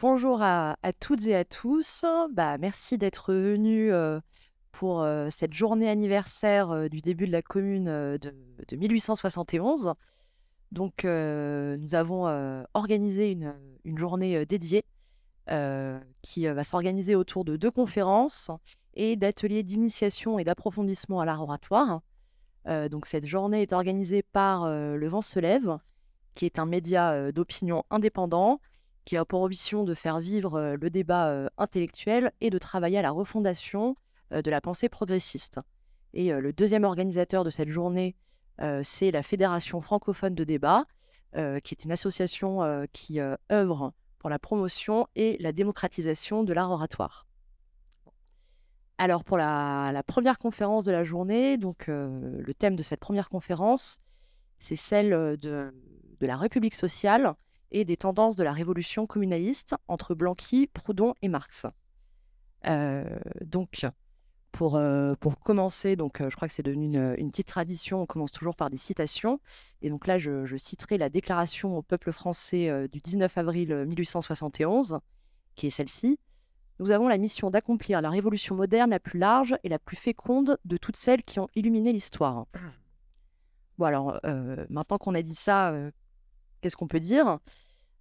Bonjour à, toutes et à tous. Bah, merci d'être venus euh, pour euh, cette journée anniversaire euh, du début de la commune de, de 1871. Donc, nous avons organisé une, journée dédiée qui va s'organiser autour de deux conférences et d'ateliers d'initiation et d'approfondissement à l'art oratoire. Donc, cette journée est organisée par Le Vent se lève, qui est un média d'opinion indépendant qui a pour ambition de faire vivre le débat intellectuel et de travailler à la refondation de la pensée progressiste. Et le deuxième organisateur de cette journée, c'est la Fédération francophone de débat, qui est une association qui œuvre pour la promotion et la démocratisation de l'art oratoire. Alors pour la, première conférence de la journée, donc le thème de cette première conférence, c'est celle de la République sociale et des tendances de la révolution communaliste entre Blanqui, Proudhon et Marx. Euh, donc, pour, euh, pour commencer, donc, euh, je crois que c'est devenu une, une petite tradition, on commence toujours par des citations. Et donc là, je, citerai la déclaration au peuple français du 19 avril euh, 1871, qui est celle-ci. Nous avons la mission d'accomplir la révolution moderne la plus large et la plus féconde de toutes celles qui ont illuminé l'histoire. Bon, alors, maintenant qu'on a dit ça, qu'est-ce qu'on peut dire?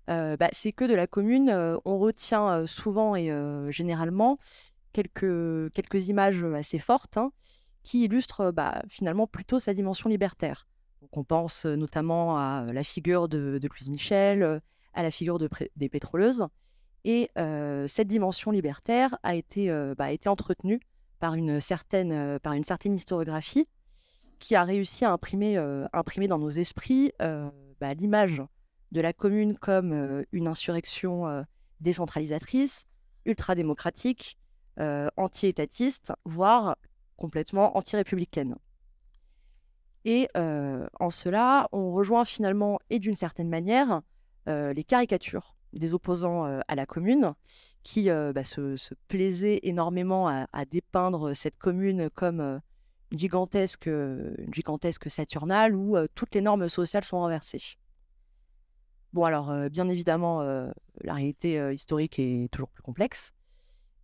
Euh, bah, C'est que de la commune, euh, on retient euh, souvent et généralement quelques, quelques images assez fortes hein, qui illustrent bah, finalement plutôt sa dimension libertaire. Donc, on pense notamment à la figure de, Louise Michel, à la figure des pétroleuses. Et cette dimension libertaire a été, bah, a été entretenue par une, certaine, par une certaine historiographie qui a réussi à imprimer, imprimer dans nos esprits bah, l'image de la commune comme euh, une insurrection euh, décentralisatrice, ultra-démocratique, euh, anti-étatiste, voire complètement anti-républicaine. Et en cela, on rejoint finalement, et d'une certaine manière, les caricatures des opposants à la commune, qui bah, se, plaisaient énormément à, dépeindre cette commune comme gigantesque, euh, une Saturnale où euh, toutes les normes sociales sont renversées. Euh, bien évidemment, la réalité historique est toujours plus complexe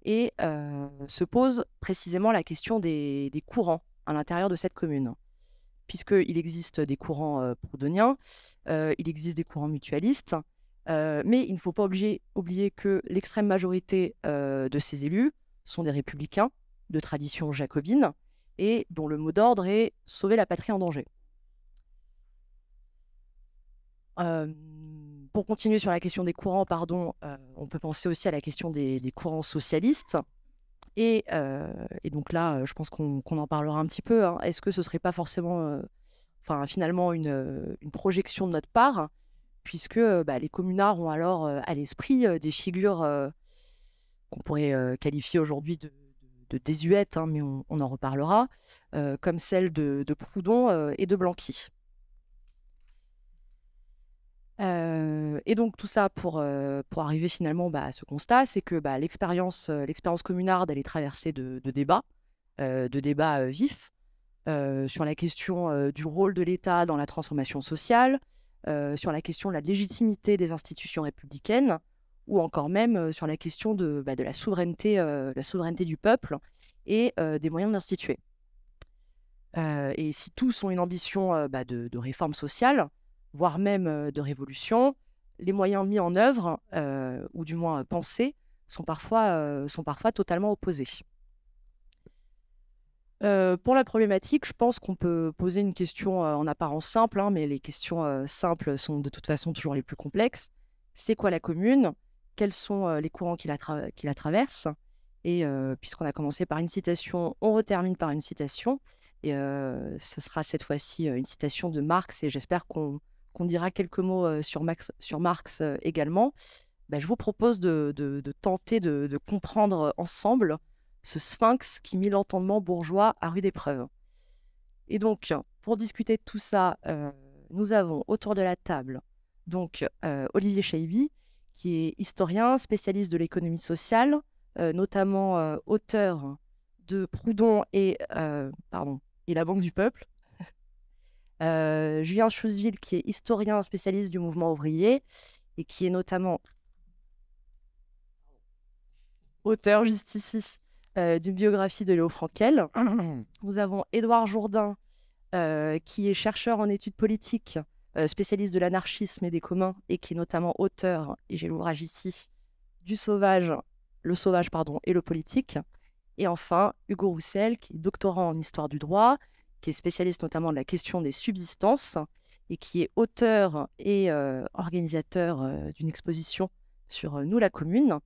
et se pose précisément la question des, courants à l'intérieur de cette commune. Puisqu'il existe des courants proudhoniens, il existe des courants mutualistes, mais il ne faut pas oublier, que l'extrême majorité de ces élus sont des républicains de tradition jacobine et dont le mot d'ordre est sauver la patrie en danger. Euh, pour continuer sur la question des courants, pardon, euh, on peut penser aussi à la question des, courants socialistes. Et, euh, donc là, je pense qu'on en parlera un petit peu. hein. Est-ce que ce serait pas forcément, enfin finalement une, projection de notre part, puisque bah, les communards ont alors à l'esprit des figures qu'on pourrait qualifier aujourd'hui de, de- désuètes, hein, mais on, en reparlera, euh, comme celles de, Proudhon euh, et de Blanqui. Euh, et donc tout ça pour, arriver finalement bah, à ce constat, c'est que bah, l'expérience l'expérience communarde, elle est traversée de, débats, de débats vifs sur la question du rôle de l'État dans la transformation sociale, sur la question de la légitimité des institutions républicaines, ou encore même sur la question de, bah, la, souveraineté, la souveraineté du peuple et des moyens d'instituer. Et si tous ont une ambition bah, de, réforme sociale, voire même de révolution, les moyens mis en œuvre, ou du moins pensés, sont parfois, sont parfois totalement opposés. Pour la problématique, je pense qu'on peut poser une question en apparence simple, hein, mais les questions simples sont de toute façon toujours les plus complexes. C'est quoi la commune? Quels sont les courants qui la, traversent Et puisqu'on a commencé par une citation, on retermine par une citation. Et ce sera cette fois-ci une citation de Marx, et j'espère qu'on dira quelques mots sur, Marx également. Bah, je vous propose de, tenter de, comprendre ensemble ce sphinx qui mit l'entendement bourgeois à rude épreuve. Et donc, pour discuter de tout ça, nous avons autour de la table donc Olivier Chaibi, qui est historien, spécialiste de l'économie sociale, euh, notamment euh, auteur de Proudhon et, euh, pardon, et la Banque du Peuple. Julien Chouseville, qui est historien spécialiste du mouvement ouvrier et qui est notamment auteur juste ici d'une biographie de Léo Frankel. Nous avons Édouard Jourdain, qui est chercheur en études politiques, spécialiste de l'anarchisme et des communs, et qui est notamment auteur, et j'ai l'ouvrage ici, du sauvage, le sauvage pardon, et le politique. Et enfin, Hugo Roussel, qui est doctorant en histoire du droit, qui est spécialiste notamment de la question des subsistances, et qui est auteur et organisateur d'une exposition sur Nous la commune,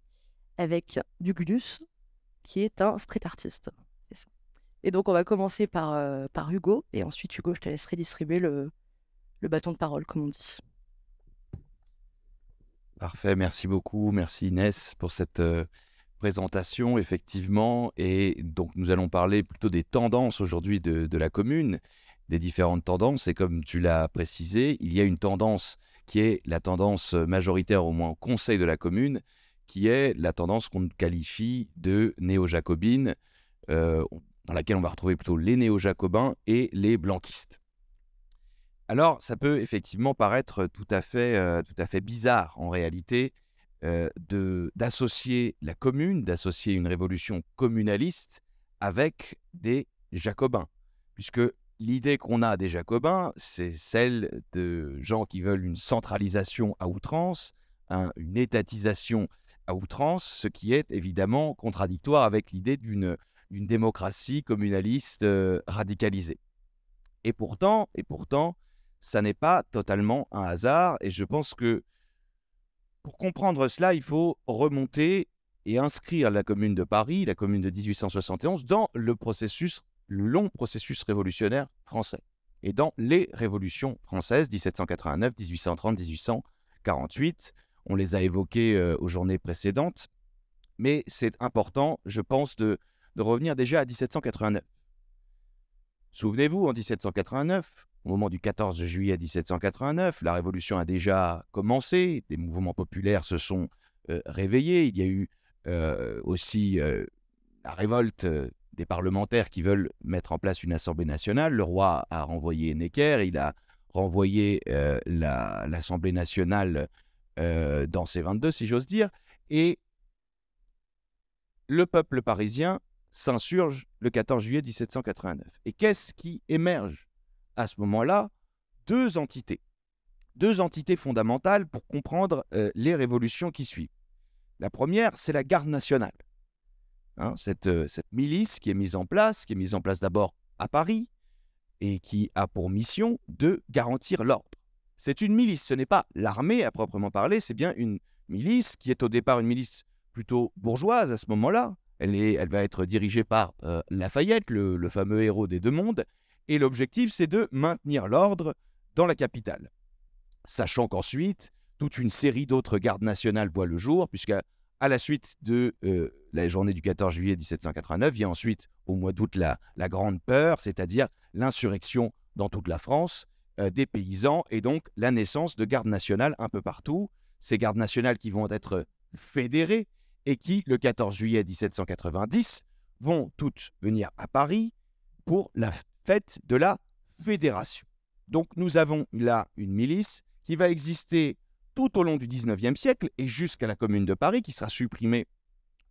avec Dugulus, qui est un street artiste. Et donc, on va commencer par, par Hugo, et ensuite, Hugo, je te laisserai distribuer le, le bâton de parole, comme on dit. Parfait, merci beaucoup. Merci Inès pour cette présentation, effectivement. Et donc, nous allons parler plutôt des tendances aujourd'hui de, de, la commune, des différentes tendances. Et comme tu l'as précisé, il y a une tendance qui est la tendance majoritaire, au moins au Conseil de la commune, qui est la tendance qu'on qualifie de néo-jacobine, euh, dans laquelle on va retrouver plutôt les néo-jacobins et les blanquistes. Alors, ça peut effectivement paraître tout à fait, euh, tout à fait bizarre en réalité euh, d'associer la commune, d'associer une révolution communaliste avec des jacobins, puisque l'idée qu'on a des jacobins, c'est celle de gens qui veulent une centralisation à outrance, une étatisation à outrance, ce qui est évidemment contradictoire avec l'idée d'une démocratie communaliste euh, radicalisée. Et pourtant, et pourtant, ça n'est pas totalement un hasard. Et je pense que pour comprendre cela, il faut remonter et inscrire la Commune de Paris, la Commune de 1871, dans le processus, long processus révolutionnaire français et dans les révolutions françaises 1789, 1830, 1848 on les a évoqués euh, aux journées précédentes, mais c'est important, je pense, de, revenir déjà à 1789. Souvenez-vous, en 1789, au moment du 14 juillet 1789, la révolution a déjà commencé, des mouvements populaires se sont euh, réveillés, il y a eu euh, aussi la révolte des parlementaires qui veulent mettre en place une assemblée nationale. Le roi a renvoyé Necker, il a renvoyé l'Assemblée nationale euh, dans ces 22, si j'ose dire. Et le peuple parisien s'insurge le 14 juillet 1789. Et qu'est-ce qui émerge? À ce moment-là Deux entités. Deux entités fondamentales pour comprendre euh, les révolutions qui suivent. La première, c'est la garde nationale. Hein, cette, euh, cette milice qui est mise en place, qui est mise en place d'abord à Paris, et qui a pour mission de garantir l'ordre. C'est une milice, ce n'est pas l'armée à proprement parler, c'est bien une milice qui est au départ une milice plutôt bourgeoise à ce moment-là. Elle, elle va être dirigée par euh, Lafayette, le, fameux héros des deux mondes, et l'objectif c'est de maintenir l'ordre dans la capitale. Sachant qu'ensuite, toute une série d'autres gardes nationales voient le jour, puisque à la suite de euh, la journée du 14 juillet 1789, vient ensuite au mois d'août la, Grande Peur, c'est-à-dire l'insurrection dans toute la France, euh, des paysans et donc la naissance de gardes nationales un peu partout. Ces gardes nationales qui vont être fédérées et qui, le 14 juillet 1790, vont toutes venir à Paris pour la de la fédération. Donc nous avons là une milice qui va exister tout au long du 19e siècle et jusqu'à la Commune de Paris, qui sera supprimée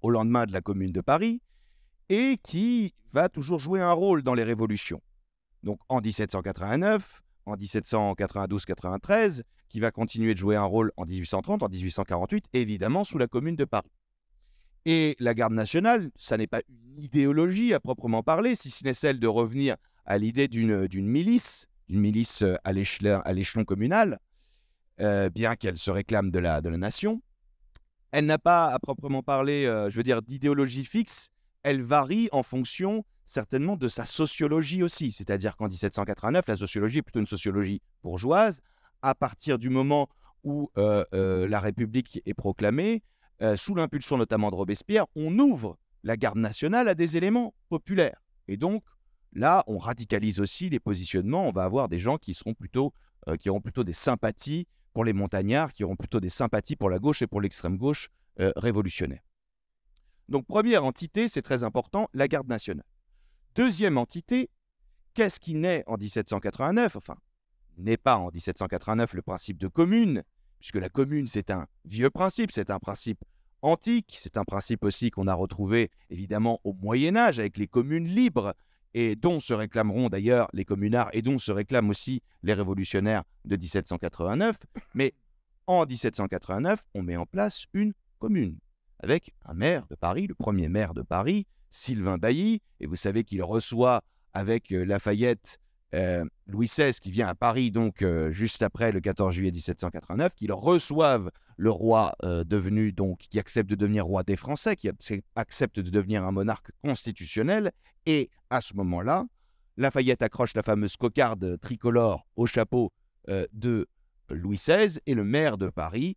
au lendemain de la Commune de Paris, et qui va toujours jouer un rôle dans les révolutions. Donc en 1789, en 1792-93, qui va continuer de jouer un rôle en 1830, en 1848, évidemment sous la Commune de Paris. Et la garde nationale, ça n'est pas une idéologie à proprement parler, si ce n'est celle de revenir à l'idée d'une milice, d'une milice euh, à l'échelon communal, euh, bien qu'elle se réclame de la, nation. Elle n'a pas à proprement parler, euh, je veux dire, d'idéologie fixe, elle varie en fonction certainement de sa sociologie aussi. C'est-à-dire qu'en 1789, la sociologie est plutôt une sociologie bourgeoise. À partir du moment où euh, euh, la République est proclamée, euh, sous l'impulsion notamment de Robespierre, on ouvre la garde nationale à des éléments populaires. Et donc, là, on radicalise aussi les positionnements. On va avoir des gens plutôt, qui auront plutôt des sympathies pour les montagnards, qui auront plutôt des sympathies pour la gauche et pour l'extrême gauche révolutionnaire. Donc, première entité, c'est très important, la garde nationale. Deuxième entité, qu'est-ce qui naît en 1789 Enfin, n'est pas en 1789 le principe de commune, puisque la commune, c'est un vieux principe, c'est un principe antique. C'est un principe aussi qu'on a retrouvé évidemment au Moyen Âge avec les communes libres et dont se réclameront d'ailleurs les communards et dont se réclament aussi les révolutionnaires de 1789. Mais en 1789, on met en place une commune avec un maire de Paris, le premier maire de Paris, Sylvain Bailly, et vous savez qu'il reçoit avec euh, Lafayette euh, Louis XVI qui vient à Paris donc euh, juste après le 14 juillet 1789, qu'ils reçoivent le roi devenu donc qui accepte de devenir roi des Français, qui accepte de devenir un monarque constitutionnel, et à ce moment-là, Lafayette accroche la fameuse cocarde tricolore au chapeau de Louis XVI et le maire de Paris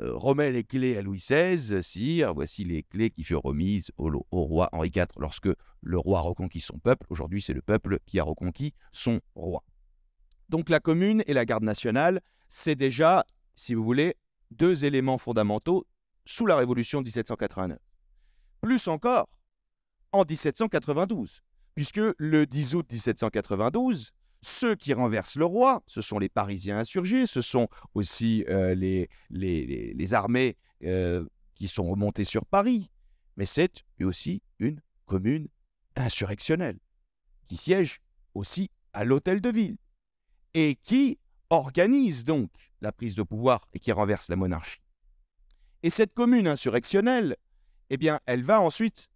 euh, remet les clés à Louis XVI, sire, voici les clés qui furent remises au, roi Henri IV lorsque le roi reconquit son peuple. Aujourd'hui, c'est le peuple qui a reconquis son roi. Donc la commune et la garde nationale, c'est déjà, si vous voulez, deux éléments fondamentaux sous la Révolution de 1789. Plus encore, en 1792, puisque le 10 août 1792, ceux qui renversent le roi, ce sont les Parisiens insurgés, ce sont aussi euh, les, les, armées euh, qui sont remontées sur Paris, mais c'est aussi une commune insurrectionnelle qui siège aussi à l'hôtel de ville et qui organise donc la prise de pouvoir et qui renverse la monarchie. Et cette commune insurrectionnelle, eh bien, elle va ensuite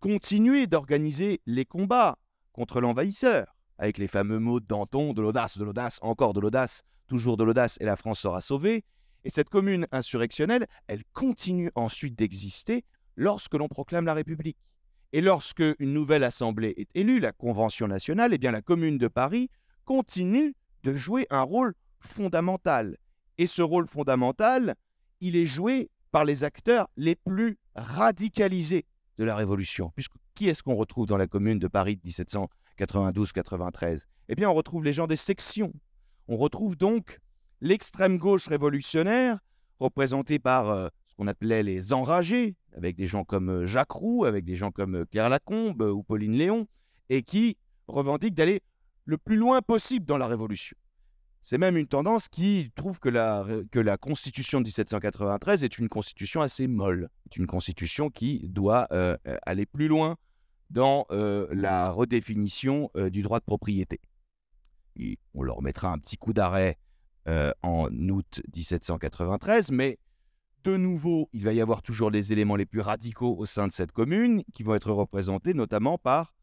continuer d'organiser les combats contre l'envahisseur avec les fameux mots de Danton, de l'audace, de l'audace, encore de l'audace, toujours de l'audace, et la France sera sauvée. Et cette commune insurrectionnelle, elle continue ensuite d'exister lorsque l'on proclame la République. Et lorsque une nouvelle assemblée est élue, la Convention nationale, eh bien la commune de Paris continue de jouer un rôle fondamental. Et ce rôle fondamental, il est joué par les acteurs les plus radicalisés de la Révolution. Puisque qui est-ce qu'on retrouve dans la commune de Paris de 1700 92-93 Eh bien, on retrouve les gens des sections. On retrouve donc l'extrême gauche révolutionnaire, représentée par euh, ce qu'on appelait les enragés, avec des gens comme euh, Jacques Roux, avec des gens comme euh, Claire Lacombe ou Pauline Léon, et qui revendiquent d'aller le plus loin possible dans la révolution. C'est même une tendance qui trouve que la, que la constitution de 1793 est une constitution assez molle, une constitution qui doit aller plus loin dans euh, la redéfinition euh, du droit de propriété. on leur mettra un petit coup d'arrêt euh, en août 1793, mais de nouveau, il va y avoir toujours les éléments les plus radicaux au sein de cette commune, qui vont être représentés notamment par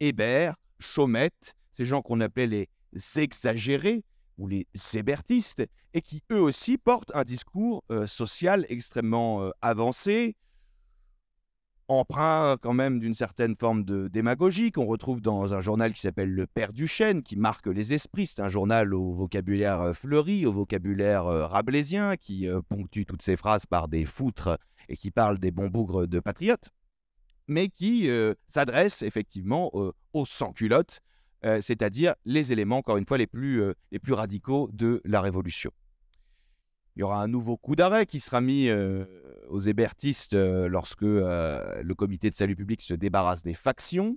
Hébert, Chaumette, ces gens qu'on appelait les exagérés ou les sébertistes, et qui eux aussi portent un discours social extrêmement avancé, emprunt quand même d'une certaine forme de démagogie qu'on retrouve dans un journal qui s'appelle Le Père du Chêne, qui marque les esprits. C'est un journal au vocabulaire euh, fleuri, au vocabulaire euh, rabelaisien, qui euh, ponctue toutes ses phrases par des foutres et qui parle des bons bougres de patriotes, mais qui s'adresse effectivement aux sans-culottes, c'est-à-dire les éléments, encore une fois, les plus, les plus radicaux de la Révolution. Il y aura un nouveau coup d'arrêt qui sera mis aux hébertistes euh, lorsque euh, le comité de salut public se débarrasse des factions.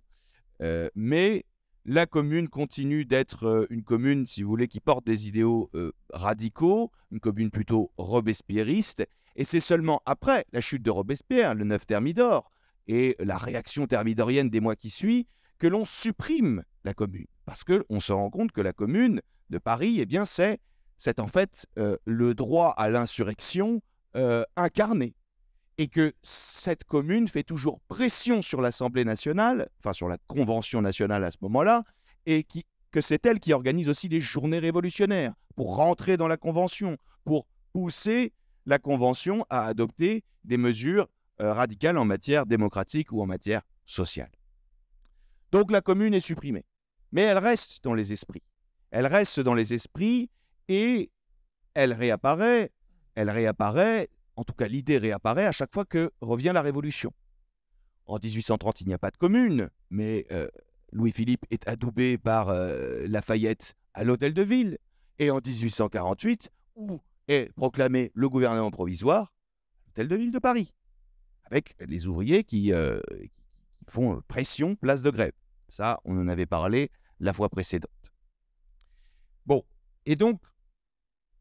Euh, mais la commune continue d'être une commune, si vous voulez, qui porte des idéaux radicaux, une commune plutôt robespierriste. Et c'est seulement après la chute de Robespierre, le 9 Thermidor, et la réaction thermidorienne des mois qui suivent, que l'on supprime la commune. Parce qu'on se rend compte que la commune de Paris, eh bien, c'est, en fait le droit à l'insurrection incarné et que cette commune fait toujours pression sur l'Assemblée nationale, enfin sur la Convention nationale à ce moment-là, et que c'est elle qui organise aussi les journées révolutionnaires pour rentrer dans la Convention, pour pousser la Convention à adopter des mesures euh, radicales en matière démocratique ou en matière sociale. Donc la commune est supprimée, mais elle reste dans les esprits. Elle reste dans les esprits et elle réapparaît, elle réapparaît en tout cas l'idée réapparaît à chaque fois que revient la Révolution. En 1830, il n'y a pas de commune, mais euh, Louis-Philippe est adoubé par euh, Lafayette à l'hôtel de ville. Et en 1848, où est proclamé le gouvernement provisoire L'hôtel de ville de Paris, avec les ouvriers qui, euh, qui font pression, place de grève. Ça, on en avait parlé la fois précédente. Bon, et donc,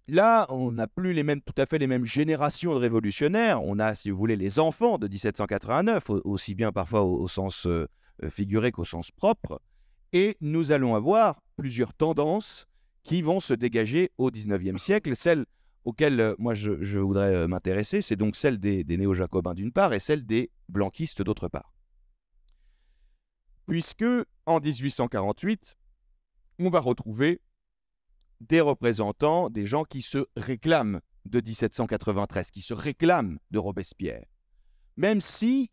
là, on n'a plus les mêmes, tout à fait les mêmes générations de révolutionnaires. On a, si vous voulez, les enfants de 1789, aussi bien parfois au, sens euh, figuré qu'au sens propre. Et nous allons avoir plusieurs tendances qui vont se dégager au XIXe siècle. Celle auxquelles euh, moi je, voudrais euh, m'intéresser, c'est donc celle des, des néo-jacobins d'une part et celle des blanquistes d'autre part. Puisque en 1848, on va retrouver des représentants, des gens qui se réclament de 1793, qui se réclament de Robespierre. Même si,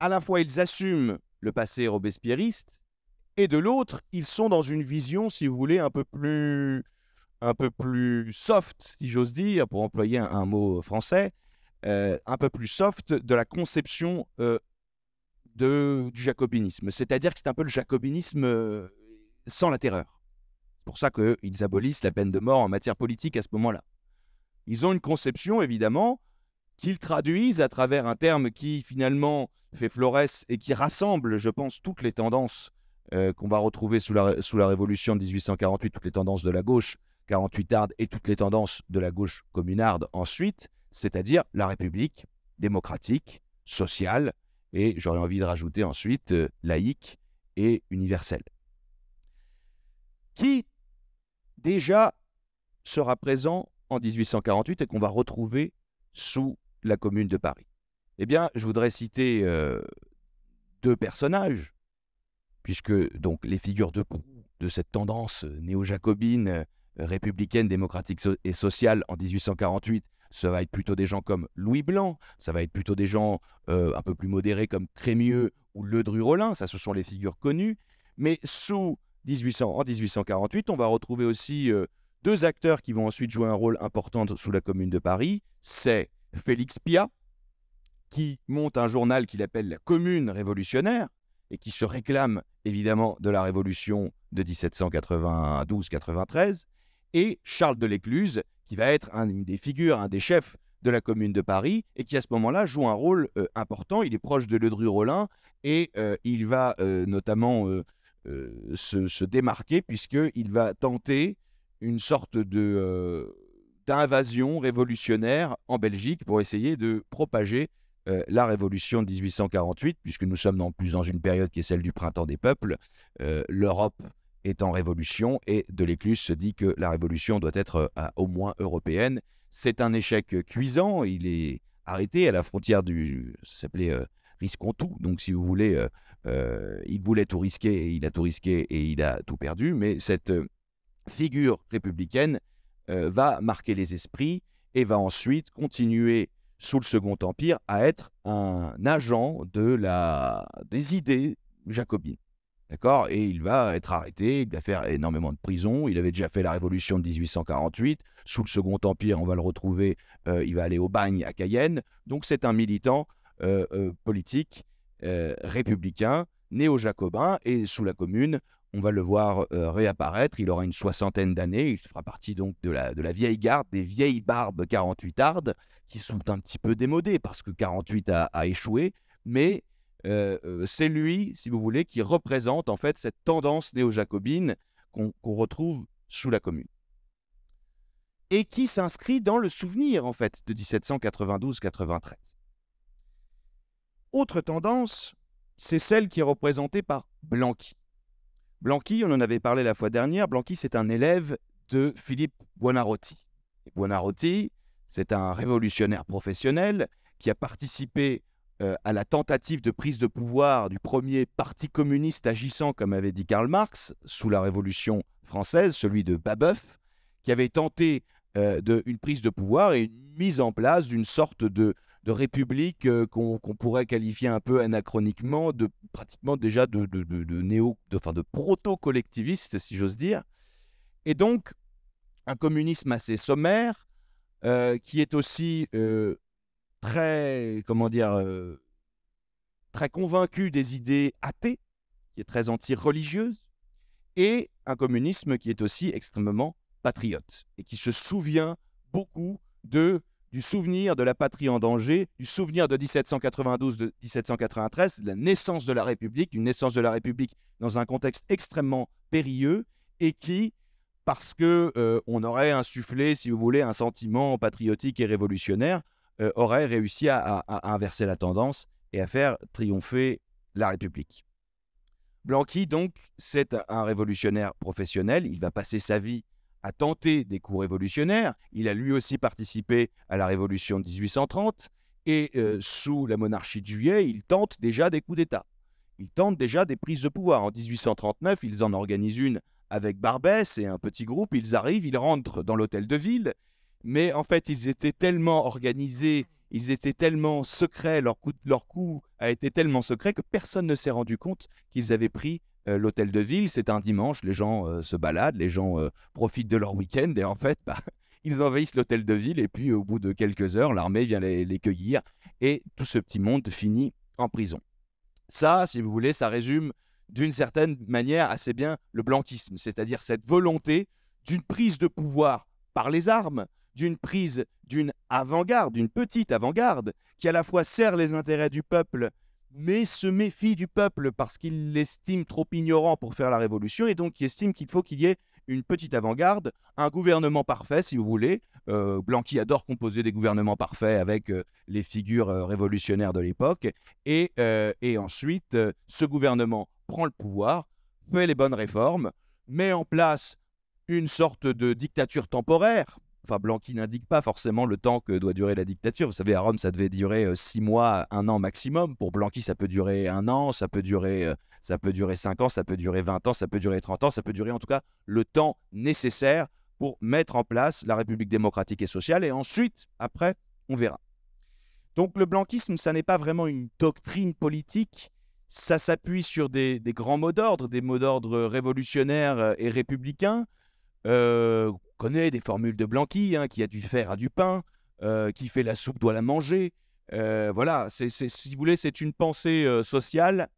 à la fois, ils assument le passé robespierriste, et de l'autre, ils sont dans une vision, si vous voulez, un peu plus, un peu plus soft, si j'ose dire, pour employer un, mot français, euh, un peu plus soft de la conception euh, de, du jacobinisme. C'est-à-dire que c'est un peu le jacobinisme euh, sans la terreur pour ça qu'ils abolissent la peine de mort en matière politique à ce moment-là. Ils ont une conception, évidemment, qu'ils traduisent à travers un terme qui, finalement, fait florès et qui rassemble, je pense, toutes les tendances euh, qu'on va retrouver sous la, sous la Révolution de 1848, toutes les tendances de la gauche 48arde et toutes les tendances de la gauche communarde ensuite, c'est-à-dire la République démocratique, sociale, et j'aurais envie de rajouter ensuite euh, laïque et universelle. Qui déjà sera présent en 1848 et qu'on va retrouver sous la Commune de Paris? Eh bien, je voudrais citer euh, deux personnages, puisque donc les figures de proue de cette tendance néo-jacobine, euh, républicaine, démocratique et sociale en 1848, ça va être plutôt des gens comme Louis Blanc, ça va être plutôt des gens euh, un peu plus modérés comme Crémieux ou Ledru-Rollin, ça ce sont les figures connues, mais sous en 1848. On va retrouver aussi euh, deux acteurs qui vont ensuite jouer un rôle important sous la Commune de Paris. C'est Félix Pia, qui monte un journal qu'il appelle la Commune révolutionnaire et qui se réclame évidemment de la Révolution de 1792-93, et Charles de l'Écluse, qui va être un, une des figures, un des chefs de la Commune de Paris, et qui à ce moment-là joue un rôle euh, important. Il est proche de Ledru-Rollin, et euh, il va notamment euh, se, démarquer puisqu'il va tenter une sorte de d'invasion révolutionnaire en Belgique pour essayer de propager la révolution de 1848, puisque nous sommes en plus dans une période qui est celle du printemps des peuples. L'Europe est en révolution et Delescluze se dit que la révolution doit être au moins européenne. C'est un échec cuisant. Il est arrêté à la frontière du. Ça s'appelait risquons tout. Donc, si vous voulez, euh, euh, il voulait tout risquer et il a tout risqué et il a tout perdu. Mais cette euh, figure républicaine va marquer les esprits et va ensuite continuer sous le Second Empire à être un agent de la, des idées jacobines. D'accord? Et il va être arrêté, il va faire énormément de prison. Il avait déjà fait la révolution de 1848. Sous le Second Empire, on va le retrouver, il va aller au bagne à Cayenne. Donc c'est un militant euh, euh, politique euh, républicain, néo-jacobin, et sous la Commune, on va le voir réapparaître. Il aura une soixantaine d'années. Il fera partie donc de la, vieille garde, des vieilles barbes 48 ardes, qui sont un petit peu démodées parce que 48 a, échoué. Mais c'est lui, si vous voulez, qui représente en fait cette tendance néo-jacobine qu'on retrouve sous la Commune. Et qui s'inscrit dans le souvenir en fait de 1792-93. Autre tendance, c'est celle qui est représentée par Blanqui. Blanqui, on en avait parlé la fois dernière, Blanqui c'est un élève de Philippe Buonarroti. Buonarroti, c'est un révolutionnaire professionnel qui a participé euh, à la tentative de prise de pouvoir du premier parti communiste agissant, comme avait dit Karl Marx, sous la Révolution française, celui de Babeuf, qui avait tenté euh, de, une prise de pouvoir et une mise en place d'une sorte de, de république euh, qu'on pourrait qualifier un peu anachroniquement de pratiquement déjà de, de, néo, de, de proto-collectiviste, si j'ose dire. Et donc, un communisme assez sommaire, qui est aussi très, comment dire, très convaincu des idées athées, qui est très anti-religieuse, et un communisme qui est aussi extrêmement patriote, et qui se souvient beaucoup de du souvenir de la patrie en danger, du souvenir de 1792, de 1793, de la naissance de la République, une naissance de la République dans un contexte extrêmement périlleux et qui parce que euh, on aurait insufflé, si vous voulez, un sentiment patriotique et révolutionnaire, euh, aurait réussi à, inverser la tendance et à faire triompher la République. Blanqui, donc, c'est un révolutionnaire professionnel. Il va passer sa vie à tenter des coups révolutionnaires. Il a lui aussi participé à la révolution de 1830. Et euh, sous la monarchie de Juillet, il tente déjà des coups d'État. Il tente déjà des prises de pouvoir. En 1839, ils en organisent une avec Barbès et un petit groupe, ils arrivent, ils rentrent dans l'hôtel de ville, mais en fait, ils étaient tellement organisés, ils étaient tellement secrets, leur coup, leur coup a été tellement secret que personne ne s'est rendu compte qu'ils avaient pris euh, l'hôtel de ville. C'est un dimanche, les gens euh, se baladent, les gens euh, profitent de leur week-end, et en fait, bah, ils envahissent l'hôtel de ville, et puis au bout de quelques heures, l'armée vient les, les cueillir, et tout ce petit monde finit en prison. Ça, si vous voulez, ça résume d'une certaine manière assez bien le blanquisme, c'est-à-dire cette volonté d'une prise de pouvoir par les armes, d'une prise d'une avant-garde, d'une petite avant-garde, qui à la fois sert les intérêts du peuple, mais se méfie du peuple parce qu'il l'estime trop ignorant pour faire la révolution, et donc qui estime qu'il faut qu'il y ait une petite avant-garde, un gouvernement parfait, si vous voulez. Euh, Blanqui adore composer des gouvernements parfaits avec euh, les figures euh, révolutionnaires de l'époque. Et, et, ensuite, ce gouvernement prend le pouvoir, fait les bonnes réformes, met en place une sorte de dictature temporaire. Enfin, Blanqui n'indique pas forcément le temps que doit durer la dictature. Vous savez, à Rome, ça devait durer six mois, un an maximum. Pour Blanqui, ça peut durer un an, ça peut durer ça peut durer 5 ans, ça peut durer 20 ans, ça peut durer 30 ans, ça peut durer en tout cas le temps nécessaire pour mettre en place la République démocratique et sociale. Et ensuite, après, on verra. Donc le blanquisme, ça n'est pas vraiment une doctrine politique, ça s'appuie sur des, grands mots d'ordre, des mots d'ordre révolutionnaires euh, et républicains. Euh, on connaît des formules de Blanqui, hein, qui a du fer à du pain, euh, qui fait la soupe doit la manger. voilà, c'est, si vous voulez, c'est une pensée sociale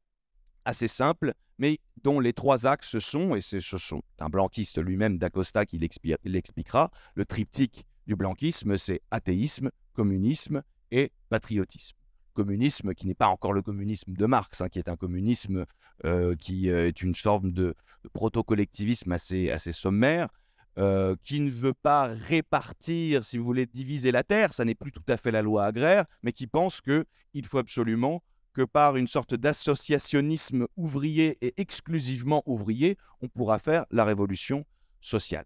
assez simple, mais dont les trois axes sont, et ce sont un blanquiste lui-même d'Acosta qui l'expliquera, le triptyque du blanquisme, c'est athéisme, communisme et patriotisme. Communisme qui n'est pas encore le communisme de Marx, hein, qui est un communisme euh, qui euh, est une forme de, proto-collectivisme assez, sommaire, euh, qui ne veut pas répartir, si vous voulez, diviser la terre, ça n'est plus tout à fait la loi agraire, mais qui pense qu'il faut absolument que par une sorte d'associationnisme ouvrier et exclusivement ouvrier, on pourra faire la révolution sociale.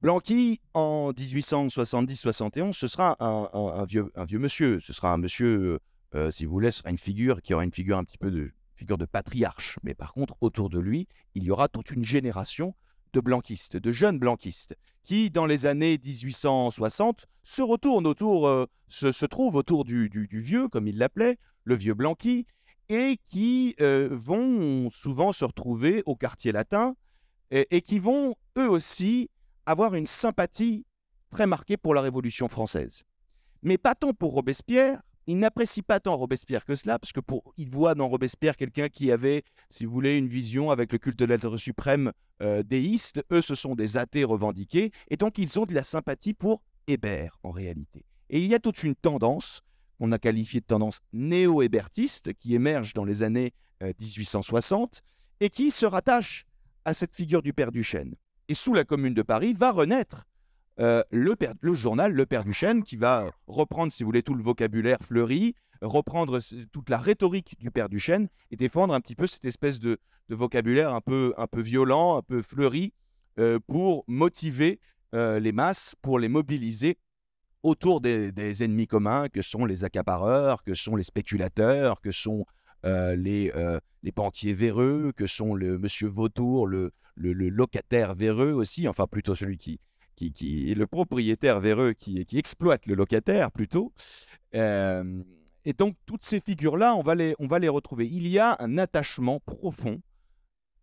Blanqui, en 1870-71, ce sera un, vieux, un, vieux, monsieur. Ce sera un monsieur, euh, si vous voulez, sera une figure qui aura une figure un petit peu de figure de patriarche. Mais par contre, autour de lui, il y aura toute une génération de blanquistes, de jeunes blanquistes, qui, dans les années 1860, se retournent autour, euh, se, trouvent autour du, vieux, comme il l'appelait, le vieux Blanqui, et qui euh, vont souvent se retrouver au quartier latin, et, qui vont, eux aussi, avoir une sympathie très marquée pour la Révolution française. Mais pas tant pour Robespierre, il n'apprécie pas tant Robespierre que cela, parce que pour, il voit dans Robespierre quelqu'un qui avait, si vous voulez, une vision avec le culte de l'être suprême euh, déiste. Eux, ce sont des athées revendiqués, et donc ils ont de la sympathie pour Hébert en réalité. Et il y a toute une tendance, qu'on a qualifiée de tendance néo-hébertiste, qui émerge dans les années 1860, euh, et qui se rattache à cette figure du Père Duchesne. Et sous la Commune de Paris va renaître euh, le, journal Le Père Duchesne, qui va reprendre, si vous voulez, tout le vocabulaire fleuri, reprendre toute la rhétorique du Père Duchesne et défendre un petit peu cette espèce de, vocabulaire un peu, violent, un peu fleuri, euh, pour motiver euh, les masses, pour les mobiliser autour des, ennemis communs que sont les accapareurs, que sont les spéculateurs, que sont les, les banquiers véreux, que sont le monsieur Vautour, le, le, locataire véreux aussi, enfin plutôt celui qui, qui, est le propriétaire véreux qui, qui exploite le locataire plutôt. Euh, et donc, toutes ces figures-là, on, va les, on va les retrouver. Il y a un attachement profond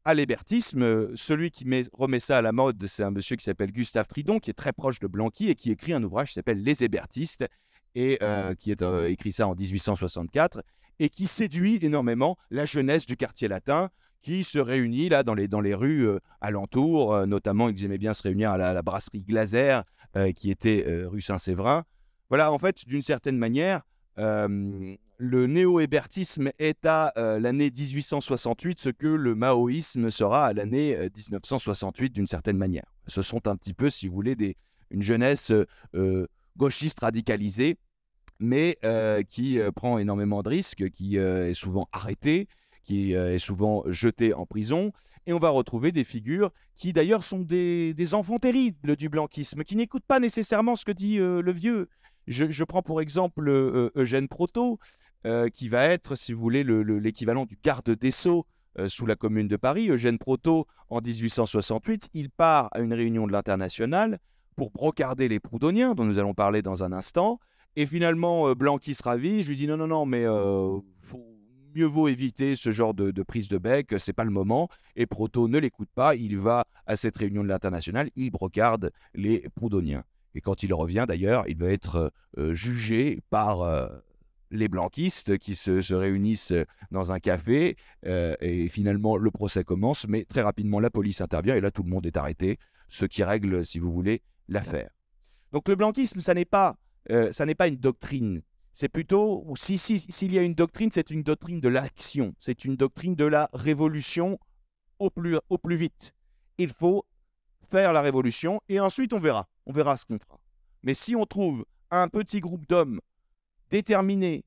à l'hébertisme. Celui qui met, remet ça à la mode, c'est un monsieur qui s'appelle Gustave Tridon, qui est très proche de Blanqui et qui écrit un ouvrage qui s'appelle Les hébertistes, et euh, qui est euh, écrit ça en 1864, et qui séduit énormément la jeunesse du quartier latin qui se réunit là dans les, dans les rues euh, alentours, euh, notamment ils aimaient bien se réunir à la, brasserie Glaser, euh, qui était rue Saint-Séverin. Voilà, en fait, d'une certaine manière, le néo-hébertisme est à l'année 1868 ce que le maoïsme sera à l'année 1968 d'une certaine manière. Ce sont un petit peu, si vous voulez, une jeunesse gauchiste radicalisée, mais qui prend énormément de risques, qui est souvent arrêtée, qui est souvent jetée en prison. Et on va retrouver des figures qui d'ailleurs sont des, enfants terribles du blanquisme, qui n'écoutent pas nécessairement ce que dit le vieux. Je, prends pour exemple Eugène Proto, qui va être, si vous voulez, l'équivalent du garde des Sceaux sous la Commune de Paris. Eugène Proto, en 1868, il part à une réunion de l'Internationale pour brocarder les Proudhoniens, dont nous allons parler dans un instant. Et finalement, Blanqui se ravit. Je lui dis non, non, non, mais faut, mieux vaut éviter ce genre de, prise de bec, c'est pas le moment. Et Proto ne l'écoute pas. Il va à cette réunion de l'Internationale, il brocarde les Proudhoniens. Et quand il revient, d'ailleurs, il va être jugé par les blanquistes qui se, réunissent dans un café. et finalement, le procès commence, mais très rapidement, la police intervient et là, tout le monde est arrêté, ce qui règle, si vous voulez, l'affaire. Donc le blanquisme, ça n'est pas, ça n'est pas une doctrine. C'est plutôt, ou si s'il y a une doctrine, c'est une doctrine de l'action. C'est une doctrine de la révolution au plus, au plus vite. Il faut faire la révolution et ensuite on verra. On verra ce qu'on fera. Mais si on trouve un petit groupe d'hommes déterminés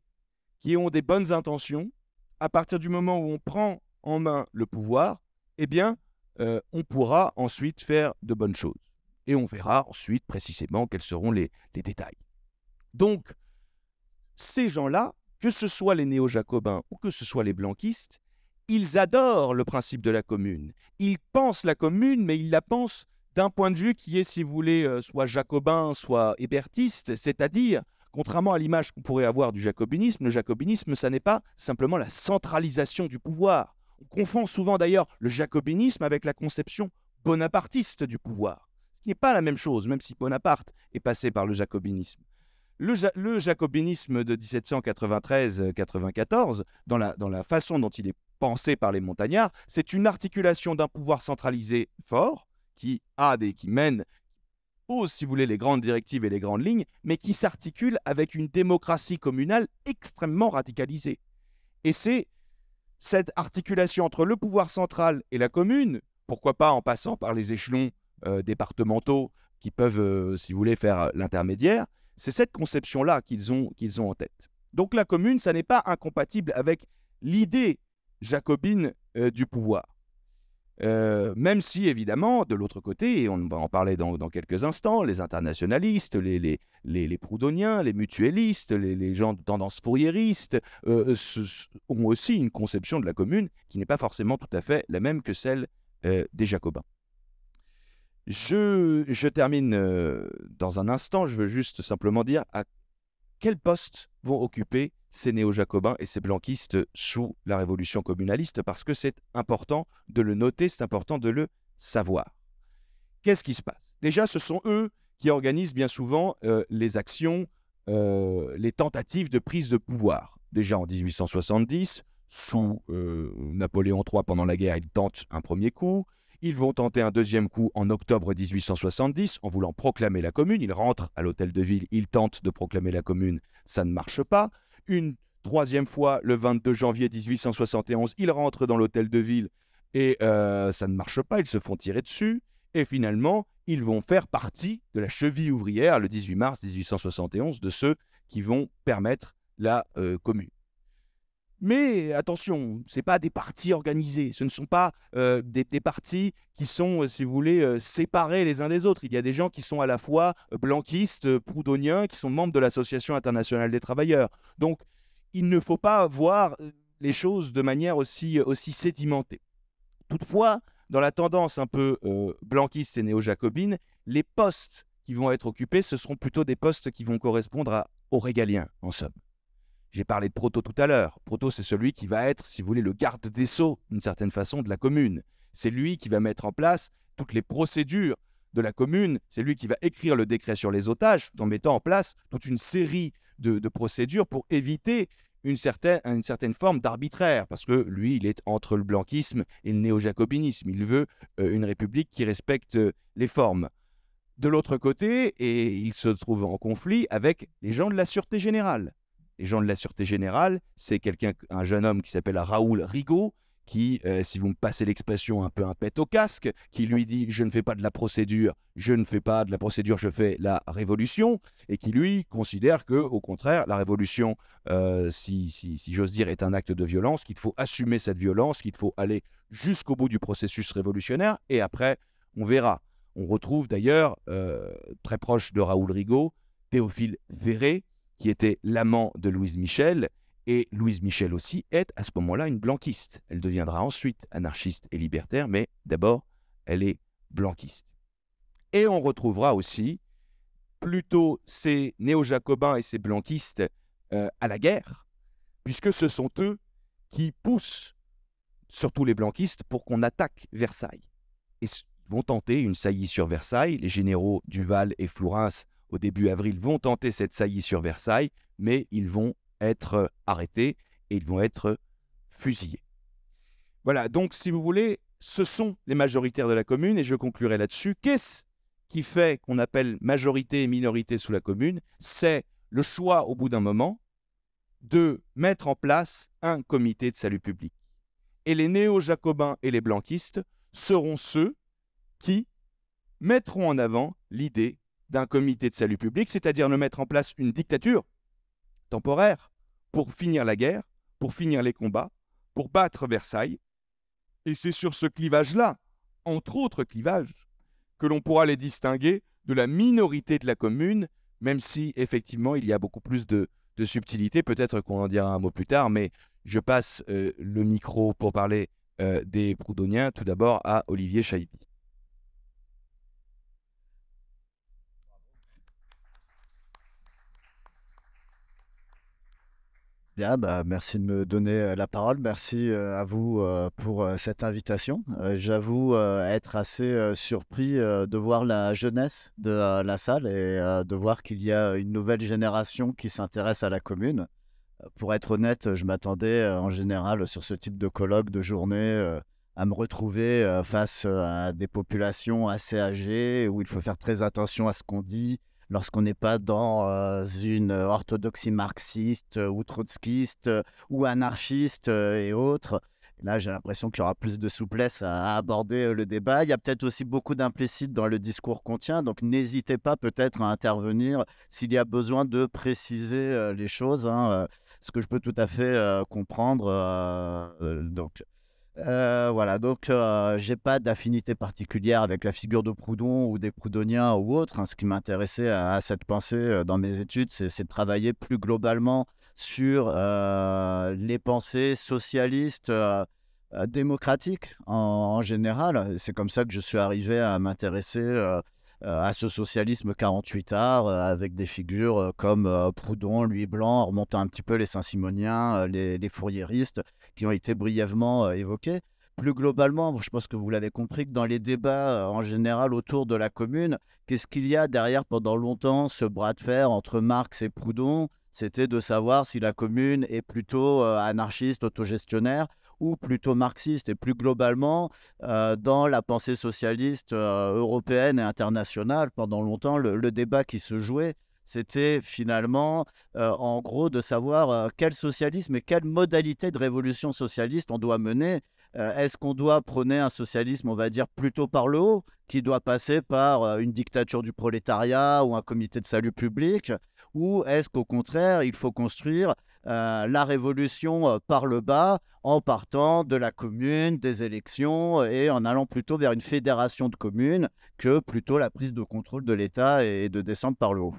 qui ont des bonnes intentions, à partir du moment où on prend en main le pouvoir, eh bien, euh, on pourra ensuite faire de bonnes choses. Et on verra ensuite précisément quels seront les, les détails. Donc, ces gens-là, que ce soit les néo-jacobins ou que ce soit les blanquistes, ils adorent le principe de la commune. Ils pensent la commune, mais ils la pensent d'un point de vue qui est, si vous voulez, euh, soit jacobin, soit hébertiste, c'est-à-dire, contrairement à l'image qu'on pourrait avoir du jacobinisme, le jacobinisme, ça n'est pas simplement la centralisation du pouvoir. On confond souvent d'ailleurs le jacobinisme avec la conception bonapartiste du pouvoir, ce qui n'est pas la même chose, même si Bonaparte est passé par le jacobinisme. Le, jacobinisme de 1793-94, dans la, dans la façon dont il est pensé par les montagnards, c'est une articulation d'un pouvoir centralisé fort, qui a des, qui mène, pose, si vous voulez, les grandes directives et les grandes lignes, mais qui s'articule avec une démocratie communale extrêmement radicalisée. Et c'est cette articulation entre le pouvoir central et la commune, pourquoi pas en passant par les échelons euh, départementaux qui peuvent, euh, si vous voulez, faire l'intermédiaire, c'est cette conception-là qu'ils ont, en tête. Donc la commune, ça n'est pas incompatible avec l'idée jacobine euh, du pouvoir. Euh, même si, évidemment, de l'autre côté, et on va en parler dans, quelques instants, les internationalistes, les, les, les, proudhoniens, les mutuellistes, les, gens de tendance fourriériste euh, ont aussi une conception de la commune qui n'est pas forcément tout à fait la même que celle des jacobins. Je, termine dans un instant, je veux juste simplement dire à quel poste vont occuper ces néo-jacobins et ces blanquistes sous la révolution communaliste, parce que c'est important de le noter, c'est important de le savoir. Qu'est-ce qui se passe? Déjà, ce sont eux qui organisent bien souvent euh, les actions, euh, les tentatives de prise de pouvoir. Déjà en 1870, sous euh, Napoléon III pendant la guerre, ils tentent un premier coup. Ils vont tenter un deuxième coup en octobre 1870 en voulant proclamer la commune. Ils rentrent à l'hôtel de ville, ils tentent de proclamer la commune, ça ne marche pas. Une troisième fois, le 22 janvier 1871, ils rentrent dans l'hôtel de ville et euh, ça ne marche pas, ils se font tirer dessus. Et finalement, ils vont faire partie de la cheville ouvrière le 18 mars 1871 de ceux qui vont permettre la euh, commune. Mais attention, ce pas des partis organisés, ce ne sont pas euh, des, partis qui sont, euh, si vous voulez, euh, séparés les uns des autres. Il y a des gens qui sont à la fois blanquistes, proudhoniens, qui sont membres de l'Association internationale des travailleurs. Donc, il ne faut pas voir les choses de manière aussi, aussi sédimentée. Toutefois, dans la tendance un peu blanquiste et néo-jacobine, les postes qui vont être occupés, ce seront plutôt des postes qui vont correspondre aux régaliens, en somme. J'ai parlé de Proto tout à l'heure. Proto, c'est celui qui va être, si vous voulez, le garde des sceaux, d'une certaine façon, de la commune. C'est lui qui va mettre en place toutes les procédures de la commune. C'est lui qui va écrire le décret sur les otages, tout en mettant en place toute une série de, procédures pour éviter une certaine, une certaine forme d'arbitraire, parce que lui, il est entre le blanquisme et le néo-jacobinisme. Il veut euh, une république qui respecte euh, les formes. De l'autre côté, et il se trouve en conflit avec les gens de la Sûreté générale les gens de la Sûreté Générale, c'est quelqu'un, un jeune homme qui s'appelle Raoul Rigaud, qui, euh, si vous me passez l'expression, un peu un au casque, qui lui dit je ne fais pas de la procédure, je ne fais pas de la procédure, je fais la révolution, et qui lui considère que, au contraire, la révolution, euh, si, si, j'ose dire, est un acte de violence, qu'il faut assumer cette violence, qu'il faut aller jusqu'au bout du processus révolutionnaire, et après, on verra. On retrouve d'ailleurs, euh, très proche de Raoul Rigaud, Théophile Véret, qui était l'amant de Louise Michel. Et Louise Michel aussi est à ce moment-là une blanquiste. Elle deviendra ensuite anarchiste et libertaire, mais d'abord, elle est blanquiste. Et on retrouvera aussi plutôt ces néo-jacobins et ces blanquistes euh, à la guerre, puisque ce sont eux qui poussent, surtout les blanquistes, pour qu'on attaque Versailles. Et vont tenter une saillie sur Versailles. Les généraux Duval et Flourens au début avril, vont tenter cette saillie sur Versailles, mais ils vont être arrêtés et ils vont être fusillés. Voilà, donc si vous voulez, ce sont les majoritaires de la commune, et je conclurai là-dessus. Qu'est-ce qui fait qu'on appelle majorité et minorité sous la commune? C'est le choix, au bout d'un moment, de mettre en place un comité de salut public. Et les néo-jacobins et les blanquistes seront ceux qui mettront en avant l'idée d'un comité de salut public, c'est-à-dire de mettre en place une dictature temporaire pour finir la guerre, pour finir les combats, pour battre Versailles. Et c'est sur ce clivage-là, entre autres clivages, que l'on pourra les distinguer de la minorité de la commune, même si effectivement il y a beaucoup plus de, subtilité. Peut-être qu'on en dira un mot plus tard, mais je passe euh, le micro pour parler euh, des Proudhoniens tout d'abord à Olivier Chaibi. Bah, merci de me donner la parole. Merci à vous pour cette invitation. J'avoue être assez surpris de voir la jeunesse de la salle et de voir qu'il y a une nouvelle génération qui s'intéresse à la commune. Pour être honnête, je m'attendais en général sur ce type de colloque, de journée, à me retrouver face à des populations assez âgées où il faut faire très attention à ce qu'on dit, lorsqu'on n'est pas dans euh, une orthodoxie marxiste euh, ou trotskiste euh, ou anarchiste et autres. Là, j'ai l'impression qu'il y aura plus de souplesse à, aborder le débat. Il y a peut-être aussi beaucoup d'implicite dans le discours qu'on tient, donc n'hésitez pas peut-être à intervenir s'il y a besoin de préciser les choses, hein, ce que je peux tout à fait comprendre. donc, euh, voilà, donc euh, j'ai pas d'affinité particulière avec la figure de Proudhon ou des Proudhoniens ou autres. Hein. Ce qui m'intéressait à, cette pensée euh, dans mes études, c'est de travailler plus globalement sur les pensées socialistes démocratiques en général. C'est comme ça que je suis arrivé à m'intéresser euh, à ce socialisme 48 art, euh, avec des figures euh, comme Proudhon, Louis Blanc, remontant un petit peu les Saint-Simoniens, les, les qui ont été brièvement évoqués. Plus globalement, je pense que vous l'avez compris, que dans les débats en général autour de la commune, qu'est-ce qu'il y a derrière pendant longtemps ce bras de fer entre Marx et Proudhon? C'était de savoir si la commune est plutôt anarchiste, autogestionnaire ou plutôt marxiste et plus globalement euh, dans la pensée socialiste euh, européenne et internationale. Pendant longtemps, le, débat qui se jouait, c'était finalement euh, en gros de savoir quel socialisme et quelle modalité de révolution socialiste on doit mener. Est-ce qu'on doit prôner un socialisme, on va dire, plutôt par le haut, qui doit passer par une dictature du prolétariat ou un comité de salut public? Ou est-ce qu'au contraire, il faut construire euh, la révolution euh, par le bas en partant de la commune, des élections et en allant plutôt vers une fédération de communes que plutôt la prise de contrôle de l'État et de descendre par le haut?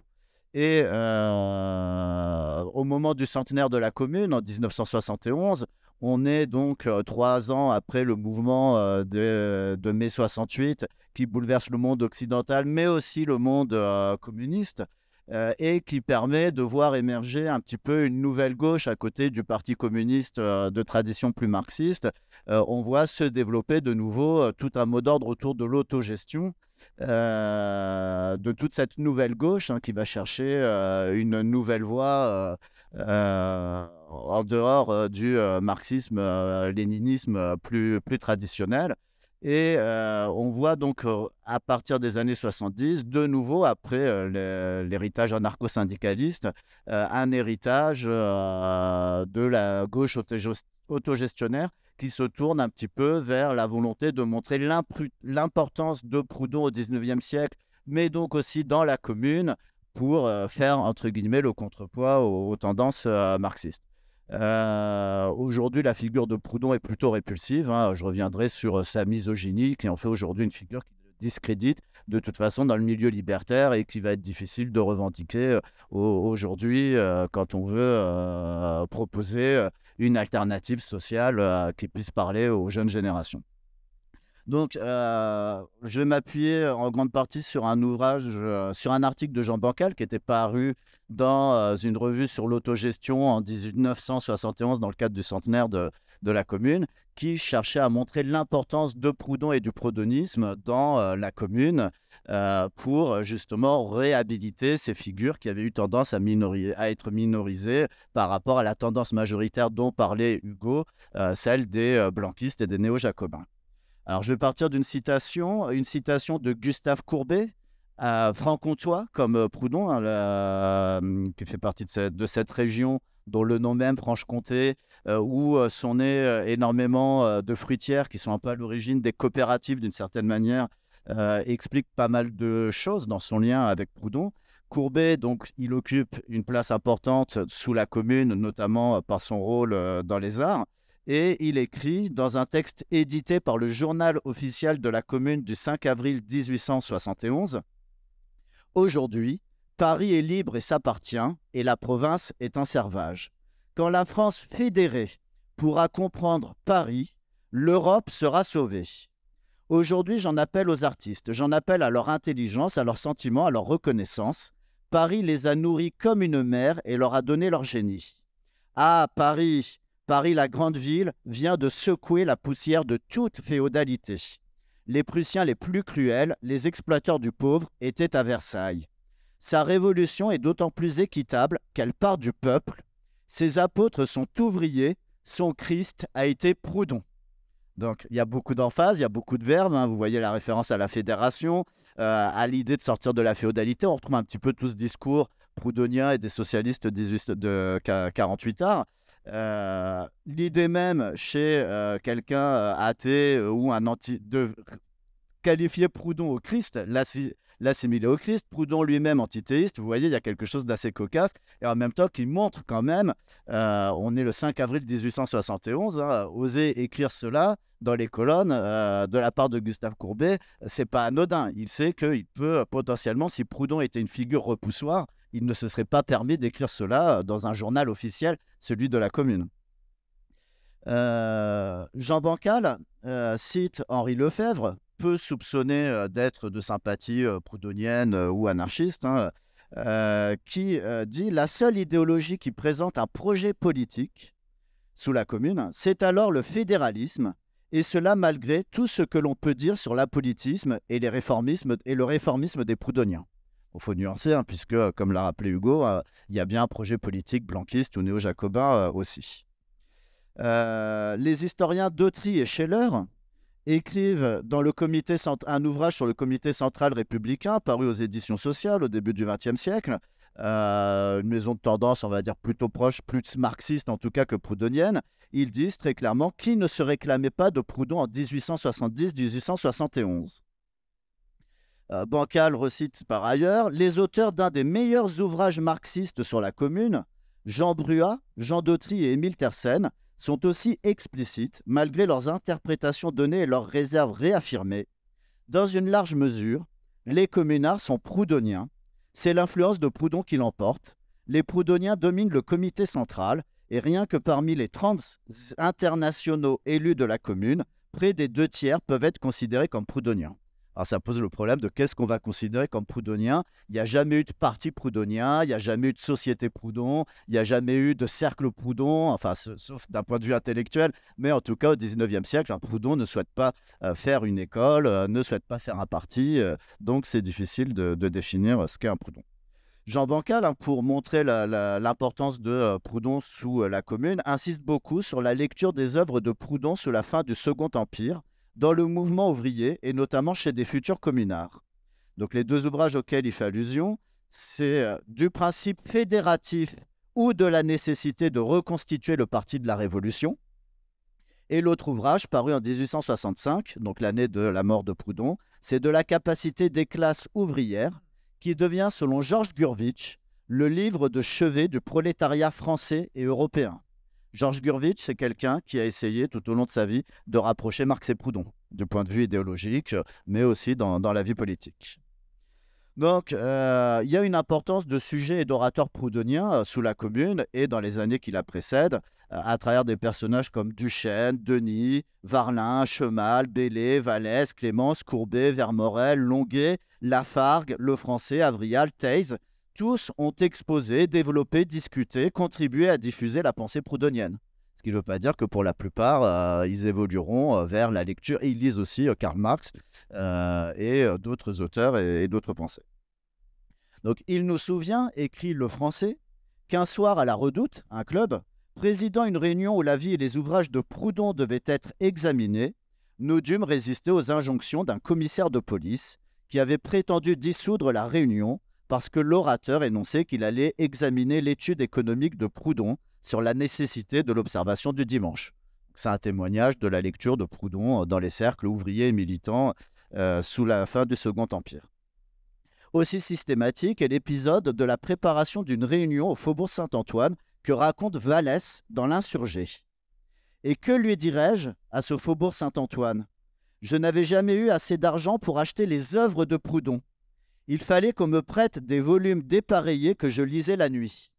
Et euh, au moment du centenaire de la commune, en 1971, on est donc trois ans après le mouvement de, mai 68 qui bouleverse le monde occidental, mais aussi le monde communiste. Euh, et qui permet de voir émerger un petit peu une nouvelle gauche à côté du Parti communiste euh, de tradition plus marxiste. Euh, on voit se développer de nouveau tout un mot d'ordre autour de l'autogestion. de toute cette nouvelle gauche hein, qui va chercher une nouvelle voie en dehors du marxisme, léninisme plus, plus traditionnel. Et on voit donc à partir des années 70, de nouveau, après l'héritage anarcho-syndicaliste, un héritage de la gauche autogestionnaire qui se tourne un petit peu vers la volonté de montrer l'importance de Proudhon au 19e siècle, mais donc aussi dans la commune pour faire, entre guillemets, le contrepoids aux, tendances marxistes. Aujourd'hui, la figure de Proudhon est plutôt répulsive. Hein. Je reviendrai sur sa misogynie qui en fait aujourd'hui une figure qui le discrédite de toute façon dans le milieu libertaire et qui va être difficile de revendiquer aujourd'hui quand on veut proposer une alternative sociale qui puisse parler aux jeunes générations. Donc, euh, je vais m'appuyer en grande partie sur un ouvrage, euh, sur un article de Jean Bancal qui était paru dans euh, une revue sur l'autogestion en 1971 dans le cadre du centenaire de, la commune, qui cherchait à montrer l'importance de Proudhon et du proudonisme dans la commune pour justement réhabiliter ces figures qui avaient eu tendance à, être minorisées par rapport à la tendance majoritaire dont parlait Hugo, celle des blanquistes et des néo-jacobins. Alors, je vais partir d'une citation, une citation de Gustave Courbet, à franc-comtois, comme euh, Proudhon, hein, euh, qui fait partie de cette, région dont le nom même, Franche-Comté, euh, où sont nées énormément de fruitières qui sont un peu à l'origine des coopératives d'une certaine manière, explique pas mal de choses dans son lien avec Proudhon. Courbet, donc, il occupe une place importante sous la commune, notamment par son rôle dans les arts. Et il écrit dans un texte édité par le journal officiel de la commune du 5 avril 1871 Aujourd'hui, Paris est libre et s'appartient, et la province est en servage. Quand la France fédérée pourra comprendre Paris, l'Europe sera sauvée. Aujourd'hui, j'en appelle aux artistes, j'en appelle à leur intelligence, à leurs sentiments, à leur reconnaissance. Paris les a nourris comme une mère et leur a donné leur génie. Ah, Paris, Paris, la grande ville, vient de secouer la poussière de toute féodalité. Les Prussiens les plus cruels, les exploiteurs du pauvre, étaient à Versailles. Sa révolution est d'autant plus équitable qu'elle part du peuple. Ses apôtres sont ouvriers, son Christ a été Proudhon. Donc il y a beaucoup d'emphase, il y a beaucoup de verbes. Hein. Vous voyez la référence à la fédération, euh, à l'idée de sortir de la féodalité. On retrouve un petit peu tout ce discours proudhonien et des socialistes de 48 arts. Euh, l'idée même chez euh, quelqu'un euh, athée ou un anti de qualifier Proudhon au Christ, l'assimiler au Christ, Proudhon lui-même antithéiste, vous voyez, il y a quelque chose d'assez cocasse, et en même temps qui montre quand même, on est le 5 avril 1871, hein, oser écrire cela dans les colonnes de la part de Gustave Courbet, c'est pas anodin. Il sait qu'il peut potentiellement, si Proudhon était une figure repoussoire, il ne se serait pas permis d'écrire cela dans un journal officiel, celui de la commune. Euh, Jean Bancal euh, cite Henri Lefebvre, peu soupçonné euh, d'être de sympathie proudhonienne ou anarchiste, hein, qui dit La seule idéologie qui présente un projet politique sous la commune, c'est alors le fédéralisme, et cela malgré tout ce que l'on peut dire sur l'apolitisme et, les réformismes, et le réformisme des proudhoniens. Il faut nuancer, hein, puisque, comme l'a rappelé Hugo, il y a bien un projet politique blanquiste ou néo-jacobin aussi. les historiens Dautry et Scheller écrivent dans le comité un ouvrage sur le comité central républicain paru aux éditions sociales au début du XXe siècle. une maison de tendance, on va dire, plutôt proche, plus marxiste en tout cas que proudhonienne. Ils disent très clairement qui ne se réclamait pas de Proudhon en 1870-1871. Euh, Bancal recite par ailleurs les auteurs d'un des meilleurs ouvrages marxistes sur la commune, Jean Bruat, Jean Dautry et Émile Tersen, sont aussi explicites, malgré leurs interprétations données et leurs réserves réaffirmées. Dans une large mesure, les communards sont proudhoniens. C'est l'influence de Proudhon qui l'emporte. Les proudhoniens dominent le comité central, et rien que parmi les 30 internationaux élus de la commune, près des deux tiers peuvent être considérés comme proudhoniens. Alors ça pose le problème de qu'est-ce qu'on va considérer comme proudhonien. Il n'y a jamais eu de parti proudhonien, il n'y a jamais eu de société Proudhon, il n'y a jamais eu de cercle Proudhon, enfin sauf d'un point de vue intellectuel, mais en tout cas au 19e siècle, un Proudhon ne souhaite pas euh, faire une école, euh, ne souhaite pas faire un parti, euh, donc c'est difficile de, définir ce qu'est un Proudhon. Jean Bancal, hein, pour montrer l'importance de Proudhon sous la Commune, insiste beaucoup sur la lecture des œuvres de Proudhon sous la fin du Second Empire, dans le mouvement ouvrier et notamment chez des futurs communards. Donc les deux ouvrages auxquels il fait allusion, c'est euh, du principe fédératif ou de la nécessité de reconstituer le parti de la Révolution. Et l'autre ouvrage, paru en 1865, donc l'année de la mort de Proudhon, c'est de la capacité des classes ouvrières, qui devient, selon Georges Gurvitch, le livre de chevet du prolétariat français et européen. Georges Gurvitch, c'est quelqu'un qui a essayé tout au long de sa vie de rapprocher Marx et Proudhon, du point de vue idéologique, mais aussi dans, la vie politique. Donc, euh, il y a une importance de sujets et d'orateurs proudhoniens euh, sous la Commune et dans les années qui la précèdent, euh, à travers des personnages comme Duchesne, Denis, Varlin, Chemal, Bellé, Vallès, Clémence, Courbet, Vermorel, Longuet, Lafargue, Le Français, Avrial, Theiss, tous ont exposé, développé, discuté, contribué à diffuser la pensée proudhonienne. Ce qui ne veut pas dire que pour la plupart, euh, ils évolueront euh, vers la lecture. Et ils lisent aussi euh, Karl Marx et d'autres auteurs et, d'autres pensées. Donc, il nous souvient, écrit le français, qu'un soir à la Redoute, un club, présidant une réunion où la vie et les ouvrages de Proudhon devaient être examinés, nous dûmes résister aux injonctions d'un commissaire de police qui avait prétendu dissoudre la réunion parce que l'orateur énonçait qu'il allait examiner l'étude économique de Proudhon sur la nécessité de l'observation du dimanche. C'est un témoignage de la lecture de Proudhon dans les cercles ouvriers et militants euh, sous la fin du Second Empire. Aussi systématique est l'épisode de la préparation d'une réunion au Faubourg Saint-Antoine que raconte Vallès dans L'Insurgé. Et que lui dirais-je à ce Faubourg Saint-Antoine? Je n'avais jamais eu assez d'argent pour acheter les œuvres de Proudhon il fallait qu'on me prête des volumes dépareillés que je lisais la nuit.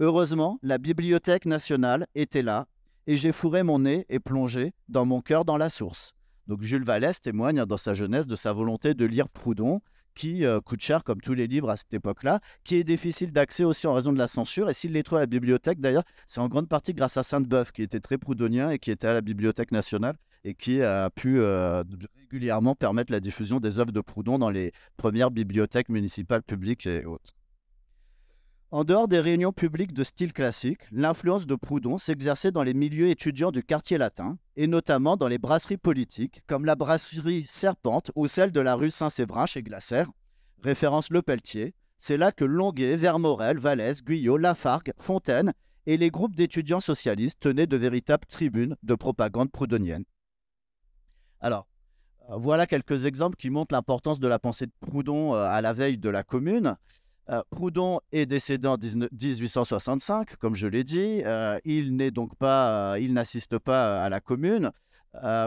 Heureusement, la Bibliothèque nationale était là, et j'ai fourré mon nez et plongé dans mon cœur dans la source. Donc Jules Vallès témoigne dans sa jeunesse de sa volonté de lire Proudhon, qui euh, coûte cher comme tous les livres à cette époque-là, qui est difficile d'accès aussi en raison de la censure. Et s'il les trouve à la bibliothèque, d'ailleurs, c'est en grande partie grâce à Sainte-Beuve, qui était très proudhonien et qui était à la Bibliothèque nationale et qui a pu euh, régulièrement permettre la diffusion des œuvres de Proudhon dans les premières bibliothèques municipales publiques et autres. En dehors des réunions publiques de style classique, l'influence de Proudhon s'exerçait dans les milieux étudiants du quartier latin, et notamment dans les brasseries politiques, comme la brasserie Serpente ou celle de la rue Saint-Séverin chez Glacer, référence Le Pelletier. C'est là que Longuet, Vermorel, Vallès, Guyot, Lafargue, Fontaine et les groupes d'étudiants socialistes tenaient de véritables tribunes de propagande proudhonienne. Alors, euh, voilà quelques exemples qui montrent l'importance de la pensée de Proudhon euh, à la veille de la Commune. Euh, Proudhon est décédé en 1865, comme je l'ai dit. il n'est donc pas, il n'assiste pas à la Commune.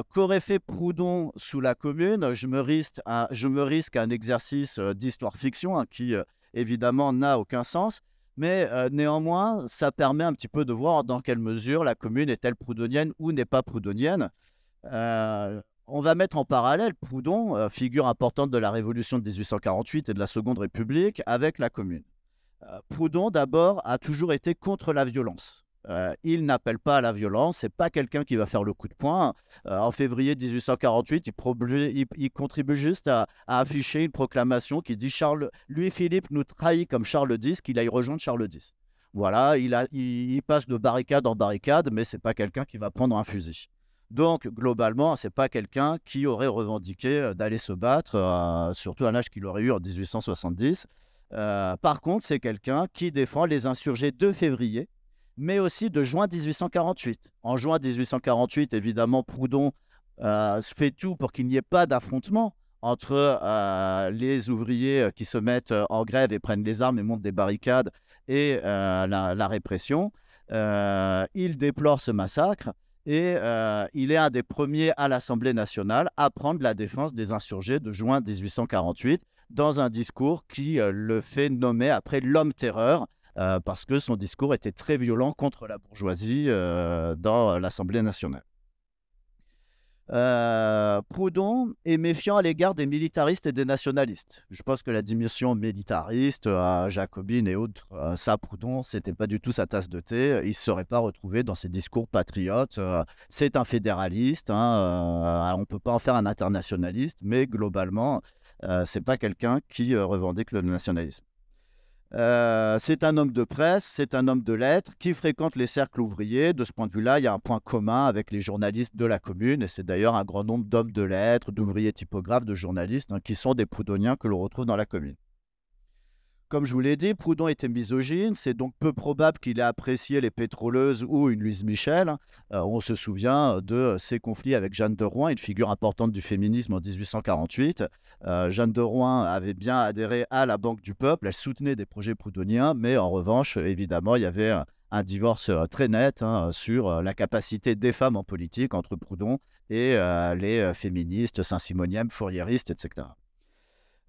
Qu'aurait fait Proudhon sous la Commune? Je me, risque à, je me risque un exercice d'histoire-fiction hein, qui, évidemment, n'a aucun sens. Mais néanmoins, ça permet un petit peu de voir dans quelle mesure la Commune est-elle proudhonienne ou n'est pas proudhonienne. On va mettre en parallèle Proudhon, euh, figure importante de la Révolution de 1848 et de la Seconde République, avec la Commune. Euh, Proudhon, d'abord, a toujours été contre la violence. Euh, il n'appelle pas à la violence, c'est pas quelqu'un qui va faire le coup de poing. en février 1848, il, contribue juste à, afficher une proclamation qui dit Charles, lui Philippe nous trahit comme Charles X, qu'il aille rejoindre Charles X. Voilà, il, il, passe de barricade en barricade, mais c'est pas quelqu'un qui va prendre un fusil. Donc, globalement, ce n'est pas quelqu'un qui aurait revendiqué euh, d'aller se battre, euh, surtout à un âge qu'il aurait eu en 1870. Euh, par contre, c'est quelqu'un qui défend les insurgés de février, mais aussi de juin 1848. En juin 1848, évidemment, Proudhon fait tout pour qu'il n'y ait pas d'affrontement entre les ouvriers qui se mettent en grève et prennent les armes et montent des barricades et la, la, répression. il déplore ce massacre et euh, il est un des premiers à l'Assemblée nationale à prendre la défense des insurgés de juin 1848 dans un discours qui euh, le fait nommer après l'homme terreur, euh, parce que son discours était très violent contre la bourgeoisie dans l'Assemblée nationale. Euh, Proudhon est méfiant à l'égard des militaristes et des nationalistes. Je pense que la dimension militariste, euh, jacobine et autres, euh, ça, Proudhon, c'était pas du tout sa tasse de thé. Il ne serait pas retrouvé dans ses discours patriotes. c'est un fédéraliste. Hein, on ne peut pas en faire un internationaliste, mais globalement, c'est pas quelqu'un qui revendique le nationalisme. Euh, c'est un homme de presse, c'est un homme de lettres qui fréquente les cercles ouvriers. De ce point de vue-là, il y a un point commun avec les journalistes de la commune, et c'est d'ailleurs un grand nombre d'hommes de lettres, d'ouvriers typographes, de journalistes, hein, qui sont des proudhoniens que l'on retrouve dans la commune. Comme je vous l'ai dit, Proudhon était misogyne, c'est donc peu probable qu'il ait apprécié les pétroleuses ou une Louise Michel. Euh, on se souvient de ses conflits avec Jeanne de Rouen, une figure importante du féminisme en 1848. Euh, Jeanne de Rouen avait bien adhéré à la Banque du Peuple, elle soutenait des projets proudhoniens, mais en revanche, évidemment, il y avait un, divorce euh, très net hein, sur la capacité des femmes en politique entre Proudhon et les féministes, saint-simoniennes, fourriéristes, etc.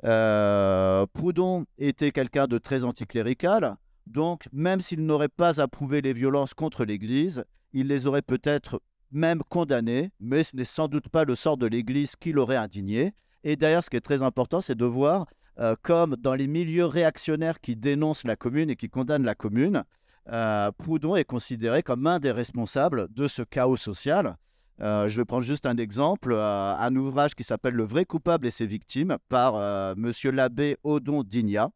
Euh, Proudhon était quelqu'un de très anticlérical, donc même s'il n'aurait pas approuvé les violences contre l'Église, il les aurait peut-être même condamnées, mais ce n'est sans doute pas le sort de l'Église qui l'aurait indigné. Et d'ailleurs, ce qui est très important, c'est de voir euh, comme dans les milieux réactionnaires qui dénoncent la commune et qui condamnent la commune, euh, Proudhon est considéré comme un des responsables de ce chaos social. Euh, je vais prendre juste un exemple, euh, un ouvrage qui s'appelle Le vrai coupable et ses victimes par euh, Monsieur l'abbé Odon Digna,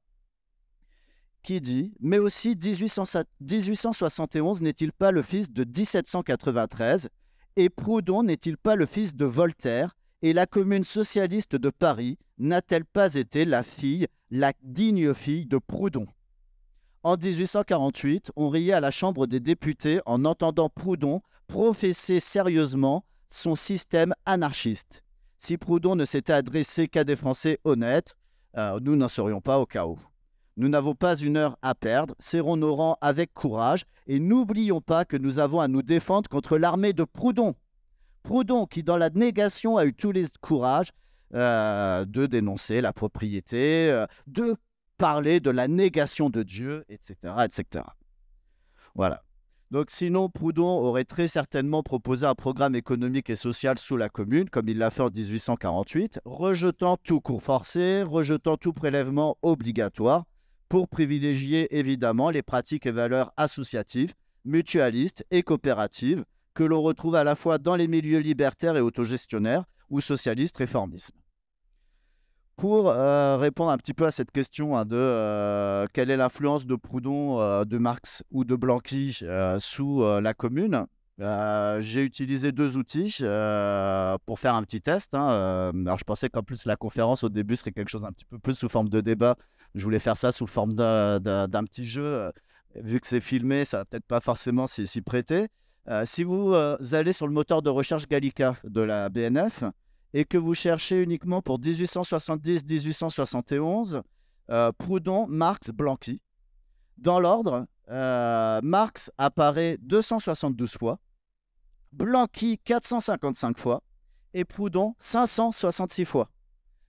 qui dit Mais aussi 1871 n'est-il pas le fils de 1793 Et Proudhon n'est-il pas le fils de Voltaire Et la commune socialiste de Paris n'a-t-elle pas été la fille, la digne fille de Proudhon? En 1848, on riait à la Chambre des députés en entendant Proudhon professer sérieusement son système anarchiste. Si Proudhon ne s'était adressé qu'à des Français honnêtes, euh, nous n'en serions pas au chaos. Nous n'avons pas une heure à perdre, serrons nos rangs avec courage et n'oublions pas que nous avons à nous défendre contre l'armée de Proudhon. Proudhon qui, dans la négation, a eu tous les courages euh, de dénoncer la propriété, euh, de parler de la négation de Dieu, etc. etc. Voilà. Donc sinon, Proudhon aurait très certainement proposé un programme économique et social sous la Commune, comme il l'a fait en 1848, rejetant tout cours forcé, rejetant tout prélèvement obligatoire, pour privilégier évidemment les pratiques et valeurs associatives, mutualistes et coopératives, que l'on retrouve à la fois dans les milieux libertaires et autogestionnaires ou socialistes réformistes pour euh, répondre un petit peu à cette question hein, de euh, quelle est l'influence de Proudhon, euh, de Marx ou de Blanqui sous la commune, j'ai utilisé deux outils pour faire un petit test. Hein, alors je pensais qu'en plus la conférence au début serait quelque chose un petit peu plus sous forme de débat. Je voulais faire ça sous forme d'un petit jeu. Vu que c'est filmé, ça va peut-être pas forcément s'y prêter. si vous allez sur le moteur de recherche Gallica de la BNF, et que vous cherchez uniquement pour 1870-1871, euh, Proudhon, Marx, Blanqui. Dans l'ordre, euh, Marx apparaît 272 fois, Blanqui 455 fois et Proudhon 566 fois.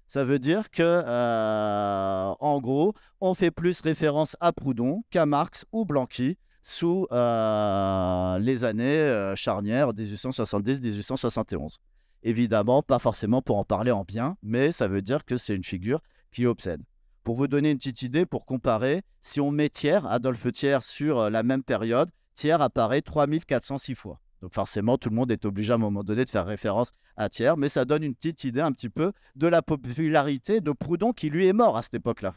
Ça veut dire que, euh, gros, on fait plus référence à Proudhon qu'à Marx ou Blanqui sous les années charnières 1870-1871. Évidemment, pas forcément pour en parler en bien, mais ça veut dire que c'est une figure qui obsède. Pour vous donner une petite idée, pour comparer, si on met Thiers, Adolphe Thiers, sur euh, la même période, Thiers apparaît 3406 fois. Donc forcément, tout le monde est obligé à un moment donné de faire référence à Thiers, mais ça donne une petite idée un petit peu de la popularité de Proudhon, qui lui est mort à cette époque-là,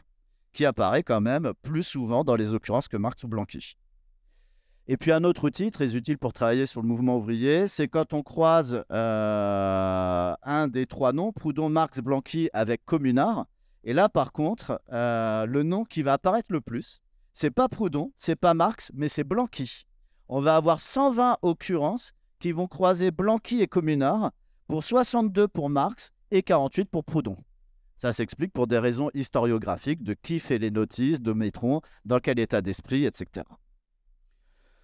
qui apparaît quand même plus souvent dans les occurrences que Marx ou Blanqui. Et puis un autre outil très utile pour travailler sur le mouvement ouvrier, c'est quand on croise euh, un des trois noms, Proudhon, Marx, Blanqui avec Communard. Et là, par contre, euh, le nom qui va apparaître le plus, c'est pas Proudhon, c'est pas Marx, mais c'est Blanqui. On va avoir 120 occurrences qui vont croiser Blanqui et Communard pour 62 pour Marx et 48 pour Proudhon. Ça s'explique pour des raisons historiographiques de qui fait les notices, de Métron, dans quel état d'esprit, etc.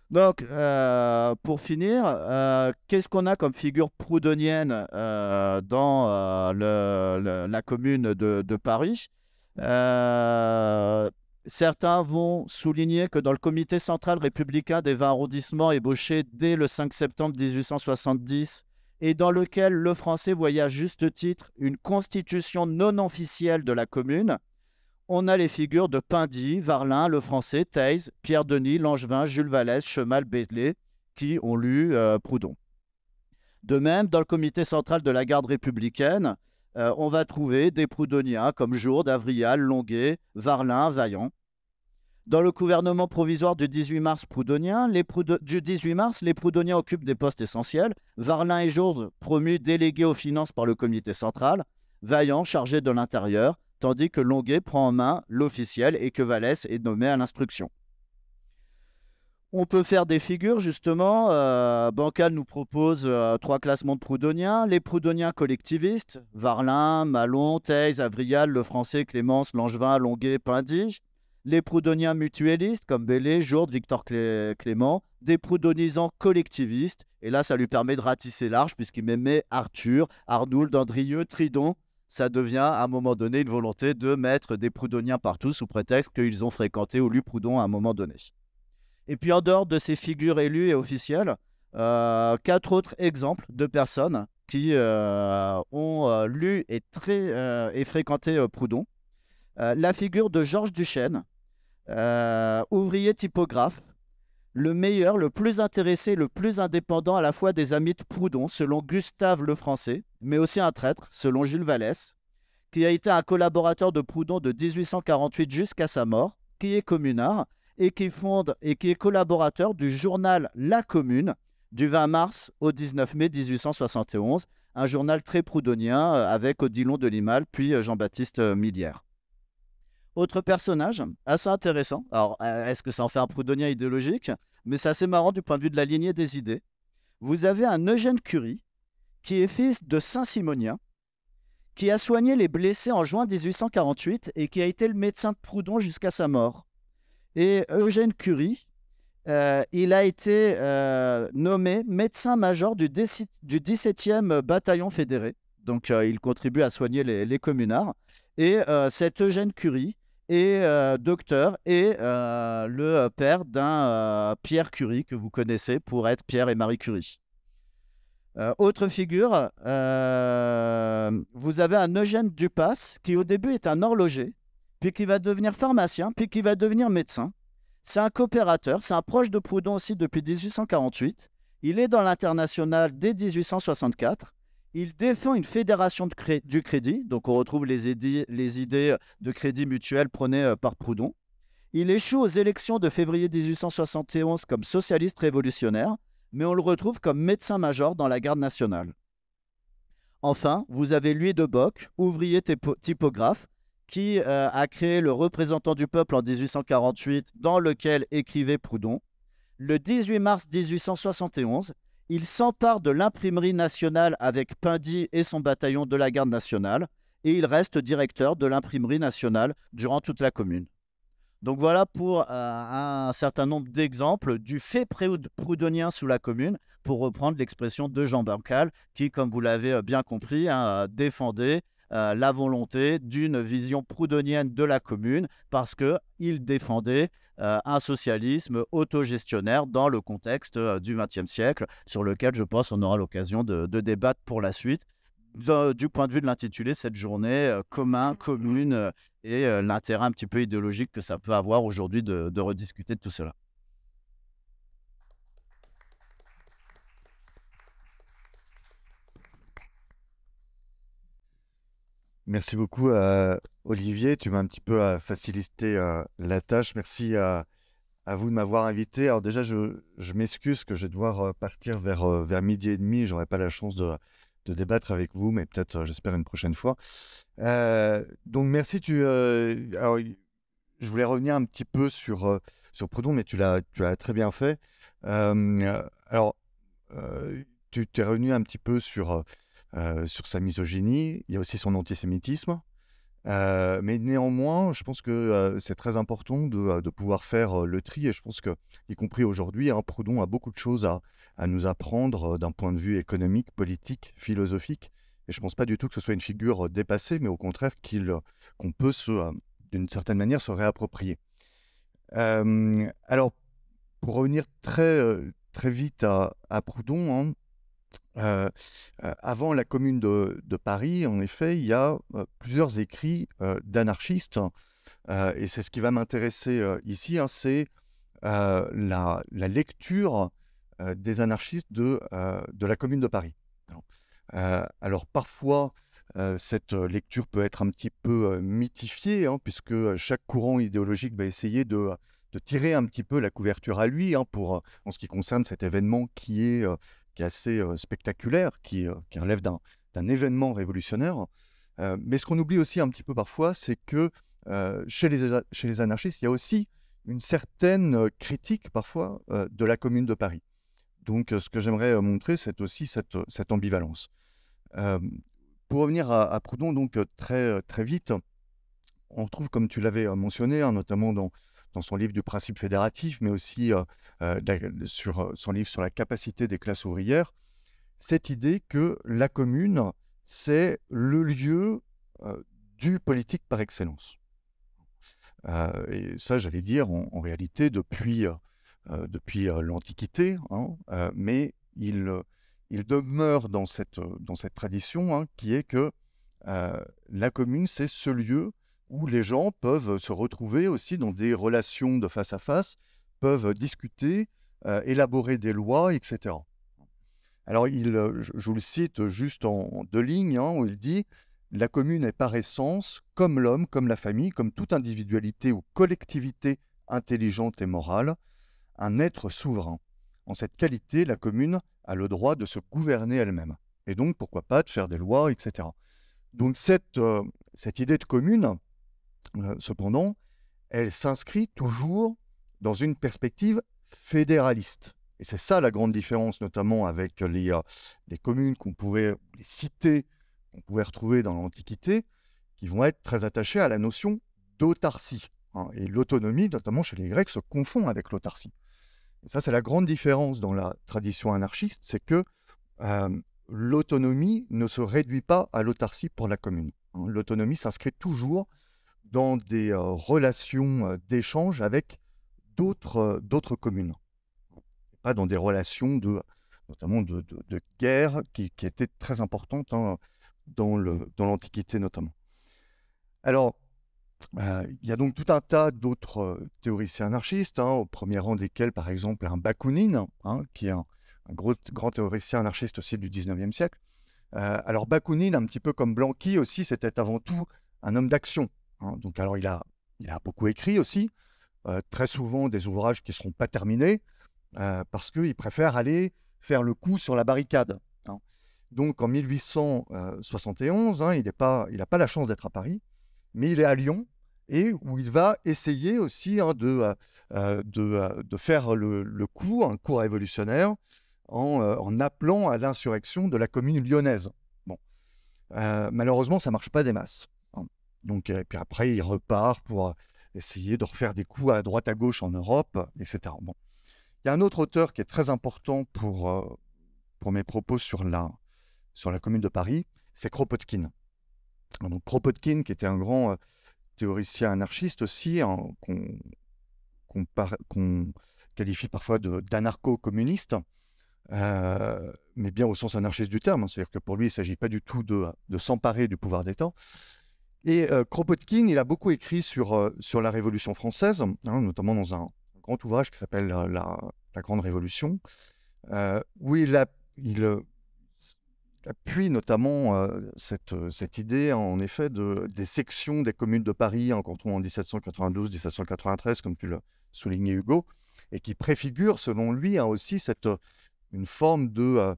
Donc, euh, pour finir, euh, qu'est-ce qu'on a comme figure proudhonienne euh, dans la commune de, Paris? Certains vont souligner que dans le comité central républicain des 20 arrondissements ébauché dès le 5 septembre 1870 et dans lequel le français voyait à juste titre une constitution non officielle de la commune, on a les figures de Pindy, Varlin, Le Français, Pierre Denis, Langevin, Jules Vallès, Chemal, Bézlé, qui ont lu euh, Proudhon. De même, dans le comité central de la garde républicaine, euh, on va trouver des proudhoniens comme Jourde, Avrial, Longuet, Varlin, Vaillant. Dans le gouvernement provisoire du 18 mars proudhonien, les du 18 mars, les proudhoniens occupent des postes essentiels. Varlin et Jourde promus délégués aux finances par le comité central, Vaillant chargé de l'intérieur, tandis que Longuet prend en main l'officiel et que Vallès est nommé à l'instruction. On peut faire des figures, justement. Euh, Bancal nous propose euh, trois classements de proudhoniens. Les proudhoniens collectivistes, Varlin, Malon, Thèse, Avrial, Le Français, Clémence, Langevin, Longuet, Pindy. Les proudhoniens mutualistes, comme Bellé, Jourde, Victor Clément. Des proudhonisants collectivistes. Et là, ça lui permet de ratisser large, puisqu'il met Arthur, Arnould, Andrieux, Tridon. Ça devient, à un moment donné, une volonté de mettre des proudhoniens partout, sous prétexte qu'ils ont fréquenté ou lu Proudhon à un moment donné. Et puis en dehors de ces figures élues et officielles, euh, quatre autres exemples de personnes qui euh, ont euh, lu et, et fréquenté Proudhon. la figure de Georges Duchesne, ouvrier typographe, le meilleur, le plus intéressé, le plus indépendant à la fois des amis de Proudhon, selon Gustave le Français, mais aussi un traître, selon Jules Vallès, qui a été un collaborateur de Proudhon de 1848 jusqu'à sa mort, qui est communard et qui fonde et qui est collaborateur du journal La Commune du 20 mars au 19 mai 1871, un journal très proudhonien euh, avec Odilon de Limal puis euh, Jean-Baptiste euh, Millière. Autre personnage assez intéressant. Alors, est-ce que ça en fait un proudhonien idéologique? Mais c'est assez marrant du point de vue de la lignée des idées. Vous avez un Eugène Curie, qui est fils de Saint-Simonien, qui a soigné les blessés en juin 1848 et qui a été le médecin de Proudhon jusqu'à sa mort. Et Eugène Curie, euh, il a été euh, nommé médecin-major du, 17e bataillon fédéré. Donc, euh, il contribue à soigner les, communards. Et cet Eugène Curie est docteur et le père d'un Pierre Curie que vous connaissez pour être Pierre et Marie Curie. autre figure, vous avez un Eugène Dupas qui au début est un horloger puis qui va devenir pharmacien, puis qui va devenir médecin. C'est un coopérateur, c'est un proche de Proudhon aussi depuis 1848. Il est dans l'international dès 1864. Il défend une fédération du crédit, donc on retrouve les, idées de crédit mutuel prônées euh, par Proudhon. Il échoue aux élections de février 1871 comme socialiste révolutionnaire, mais on le retrouve comme médecin-major dans la garde nationale. Enfin, vous avez Louis de Bock, ouvrier typographe, qui euh, a créé le représentant du peuple en 1848, dans lequel écrivait Proudhon. Le 18 mars 1871, il s'empare de l'imprimerie nationale avec Pindy et son bataillon de la garde nationale, et il reste directeur de l'imprimerie nationale durant toute la commune. Donc voilà pour euh, un certain nombre d'exemples du fait proudhonien sous la commune, pour reprendre l'expression de Jean Bancal, qui, comme vous l'avez euh, bien compris, hein, défendait euh, la volonté d'une vision proudhonienne de la commune parce qu'il défendait euh, un socialisme autogestionnaire dans le contexte euh, du XXe siècle, sur lequel je pense on aura l'occasion de, débattre pour la suite. du point de vue de l'intitulé, cette journée commun, commune et l'intérêt un petit peu idéologique que ça peut avoir aujourd'hui de rediscuter de tout cela. Merci beaucoup, euh, Olivier. Tu m'as un petit peu euh, facilité euh, la tâche. Merci à, vous de m'avoir invité. Alors déjà, je, m'excuse que je vais devoir partir vers, vers midi et demi. Je n'aurai pas la chance de, débattre avec vous, mais peut-être, j'espère, une prochaine fois. donc merci. Tu, je voulais revenir un petit peu sur, sur Proudhon, mais tu l'as, tu très bien fait. alors, tu es revenu un petit peu sur euh, sur sa misogynie, il y a aussi son antisémitisme. Euh, mais néanmoins, je pense que euh, c'est très important de, pouvoir faire le tri. Et je pense que, y compris aujourd'hui, hein, Proudhon a beaucoup de choses à, nous apprendre d'un point de vue économique, politique, philosophique. Et je ne pense pas du tout que ce soit une figure dépassée, mais au contraire qu'on peut, d'une certaine manière, se réapproprier. alors, pour revenir très, très vite à, Proudhon, hein, euh, euh, avant la Commune de, Paris, en effet, il y a euh, plusieurs écrits d'anarchistes. et c'est ce qui va m'intéresser ici, hein, c'est la, lecture des anarchistes de, la Commune de Paris. alors parfois, cette lecture peut être un petit peu mythifiée, hein, puisque chaque courant idéologique va essayer de, tirer un petit peu la couverture à lui hein, pour, en ce qui concerne cet événement qui est, qui est assez spectaculaire, qui, qui relève d'un événement révolutionnaire. mais ce qu'on oublie aussi un petit peu parfois, c'est que chez, les, anarchistes, il y a aussi une certaine critique parfois de la Commune de Paris. Donc, ce que j'aimerais montrer, c'est aussi cette, ambivalence. pour revenir à, Proudhon, donc très, très vite, on retrouve, comme tu l'avais mentionné, hein, notamment dans, dans son livre du principe fédératif, mais aussi sur son livre sur la capacité des classes ouvrières, cette idée que la commune, c'est le lieu du politique par excellence. et ça, j'allais dire, en, réalité, depuis euh, depuis l'Antiquité, hein, mais il, il, demeure dans cette, dans cette tradition hein, qui est que la commune, c'est ce lieu où les gens peuvent se retrouver aussi dans des relations de face à face, peuvent discuter, élaborer des lois, etc. Alors, il, je, vous le cite juste en, deux lignes, hein, où il dit La commune est par essence, comme l'homme, comme la famille, comme toute individualité ou collectivité intelligente et morale, un être souverain. En cette qualité, la commune a le droit de se gouverner elle-même. Et donc, pourquoi pas de faire des lois, etc. Donc, cette, euh, cette idée de commune, euh, cependant, elle s'inscrit toujours dans une perspective fédéraliste. Et c'est ça la grande différence, notamment avec les, euh, les communes qu'on pouvait, les cités qu'on pouvait retrouver dans l'Antiquité, qui vont être très attachées à la notion d'autarcie. Hein. et l'autonomie, notamment chez les Grecs, se confond avec l'autarcie ça, c'est la grande différence dans la tradition anarchiste, c'est que l'autonomie ne se réduit pas à l'autarcie pour la commune. Hein. L'autonomie s'inscrit toujours dans des relations d'échange avec d'autres communes, pas dans des relations de, notamment de, guerre qui, étaient très importantes hein, dans l'Antiquité notamment. Alors, il y a donc tout un tas d'autres théoriciens anarchistes, hein, au premier rang desquels, par exemple, un Bakounine, hein, qui est un, gros, grand théoricien anarchiste aussi du 19e siècle. alors Bakounine, un petit peu comme Blanqui aussi, c'était avant tout un homme d'action. Hein. donc alors il a, il a beaucoup écrit aussi, très souvent des ouvrages qui ne seront pas terminés, parce qu'il préfère aller faire le coup sur la barricade. Donc en 1871, il n'a pas, la chance d'être à Paris mais il est à Lyon et où il va essayer aussi hein, de, euh, euh, euh, de, faire le, coup, un coup révolutionnaire, en, appelant à l'insurrection de la commune lyonnaise. Malheureusement, ça ne marche pas des masses. Donc, et puis après, il repart pour essayer de refaire des coups à droite à gauche en Europe, etc. Bon. Il y a un autre auteur qui est très important pour, pour mes propos sur la, sur la commune de Paris, c'est Kropotkin. Donc Kropotkin, qui était un grand euh, théoricien anarchiste aussi, qu'on qualifie parfois d'anarcho-communiste, euh, mais bien au sens anarchiste du terme. Hein. C'est-à-dire que pour lui, il ne s'agit pas du tout de, s'emparer du pouvoir d'État. Et euh, Kropotkin, il a beaucoup écrit sur, sur la Révolution française, hein, notamment dans un, grand ouvrage qui s'appelle la, la, Grande Révolution, où il, appuie notamment cette, cette, idée, en effet, de, des sections des communes de Paris en canton en 1792-1793, comme tu le soulignais, Hugo, et qui préfigure, selon lui, hein, aussi cette, une forme de,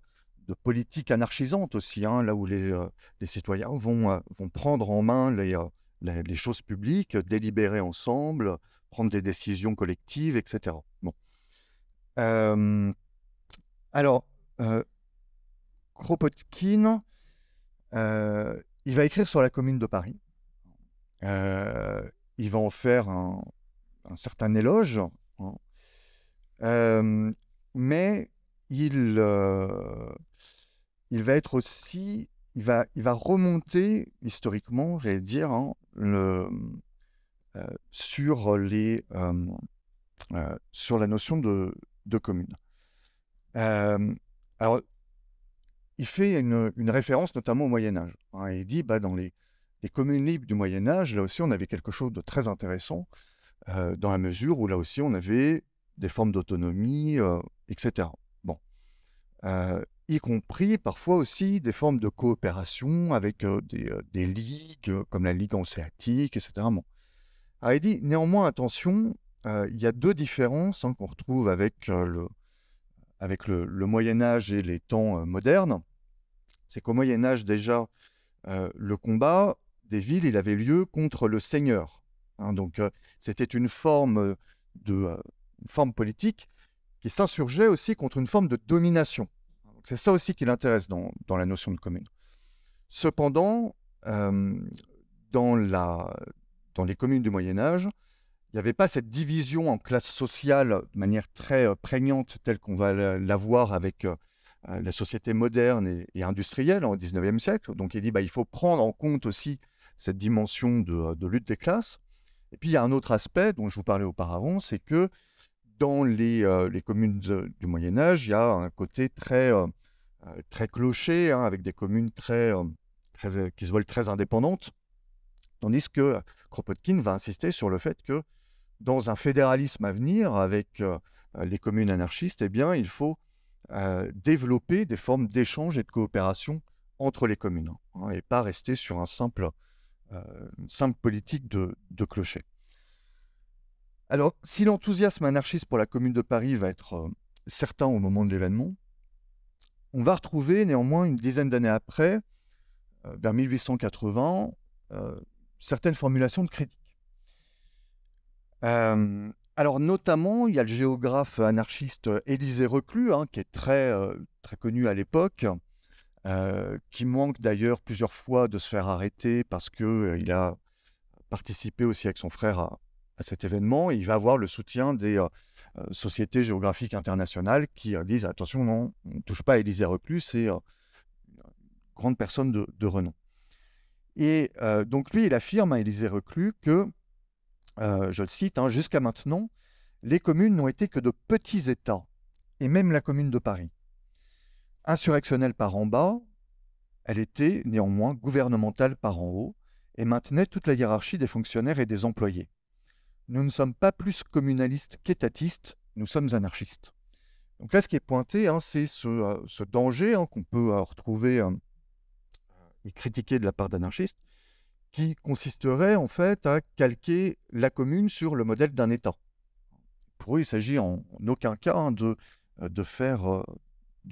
de politique anarchisante aussi, hein, là où les, les citoyens vont, vont prendre en main les, les, choses publiques, délibérer ensemble, prendre des décisions collectives, etc. Bon. alors, Kropotkin, euh, il va écrire sur la commune de Paris. Euh, il va en faire un, certain éloge, hein. euh, mais il, il va être aussi, il va, il va remonter historiquement, j'allais dire, hein, le, sur, les, sur la notion de, commune. alors, il fait une, référence notamment au Moyen Âge. Hein, il dit, bah, dans les, communes libres du Moyen Âge, là aussi, on avait quelque chose de très intéressant, euh, dans la mesure où là aussi, on avait des formes d'autonomie, euh, etc. Bon. Y compris parfois aussi des formes de coopération avec des, ligues, comme la Ligue hanséatique, etc. Bon. il dit, néanmoins, attention, il y a deux différences hein, qu'on retrouve avec, le, avec le, Moyen Âge et les temps modernes. C'est qu'au Moyen Âge déjà, le combat des villes, il avait lieu contre le seigneur. Hein. donc c'était une forme de forme politique qui s'insurgeait aussi contre une forme de domination. C'est ça aussi qui l'intéresse dans, la notion de commune. Cependant, dans, la, dans les communes du Moyen Âge, il n'y avait pas cette division en classes sociales de manière très prégnante telle qu'on va l'avoir avec la société moderne et, industrielle au XIXe siècle. Donc il dit bah, il faut prendre en compte aussi cette dimension de, de, lutte des classes. Et puis il y a un autre aspect dont je vous parlais auparavant, c'est que dans les, les communes du Moyen Âge, il y a un côté très, très clocher, hein, avec des communes très, très, qui se veulent très indépendantes. Tandis que Kropotkin va insister sur le fait que dans un fédéralisme à venir avec les communes anarchistes, eh bien, il faut développer des formes d'échange et de coopération entre les communes hein, et pas rester sur un simple, une simple politique de, de clocher. Alors, si l'enthousiasme anarchiste pour la Commune de Paris va être certain au moment de l'événement, on va retrouver néanmoins une dizaine d'années après, vers 1880, certaines formulations de critiques. alors notamment, il y a le géographe anarchiste Élisée Reclus, hein, qui est très connu à l'époque, qui manque d'ailleurs plusieurs fois de se faire arrêter parce qu'il a participé aussi avec son frère à, cet événement. il va avoir le soutien des sociétés géographiques internationales qui disent attention, non, on ne touche pas à Élisée Reclus, c'est une grande personne de renom. Et donc lui, il affirme, à Élisée Reclus, que, je le cite, hein, jusqu'à maintenant, les communes n'ont été que de petits États, et même la commune de Paris. Insurrectionnelle par en bas, elle était néanmoins gouvernementale par en haut, et maintenait toute la hiérarchie des fonctionnaires et des employés. Nous ne sommes pas plus communalistes qu'étatistes, nous sommes anarchistes. Donc là, ce qui est pointé, hein, c'est ce, danger hein, qu'on peut retrouver et critiqué de la part d'anarchistes, qui consisterait en fait à calquer la commune sur le modèle d'un État. Pour eux, il s'agit en, aucun cas hein, euh, euh, de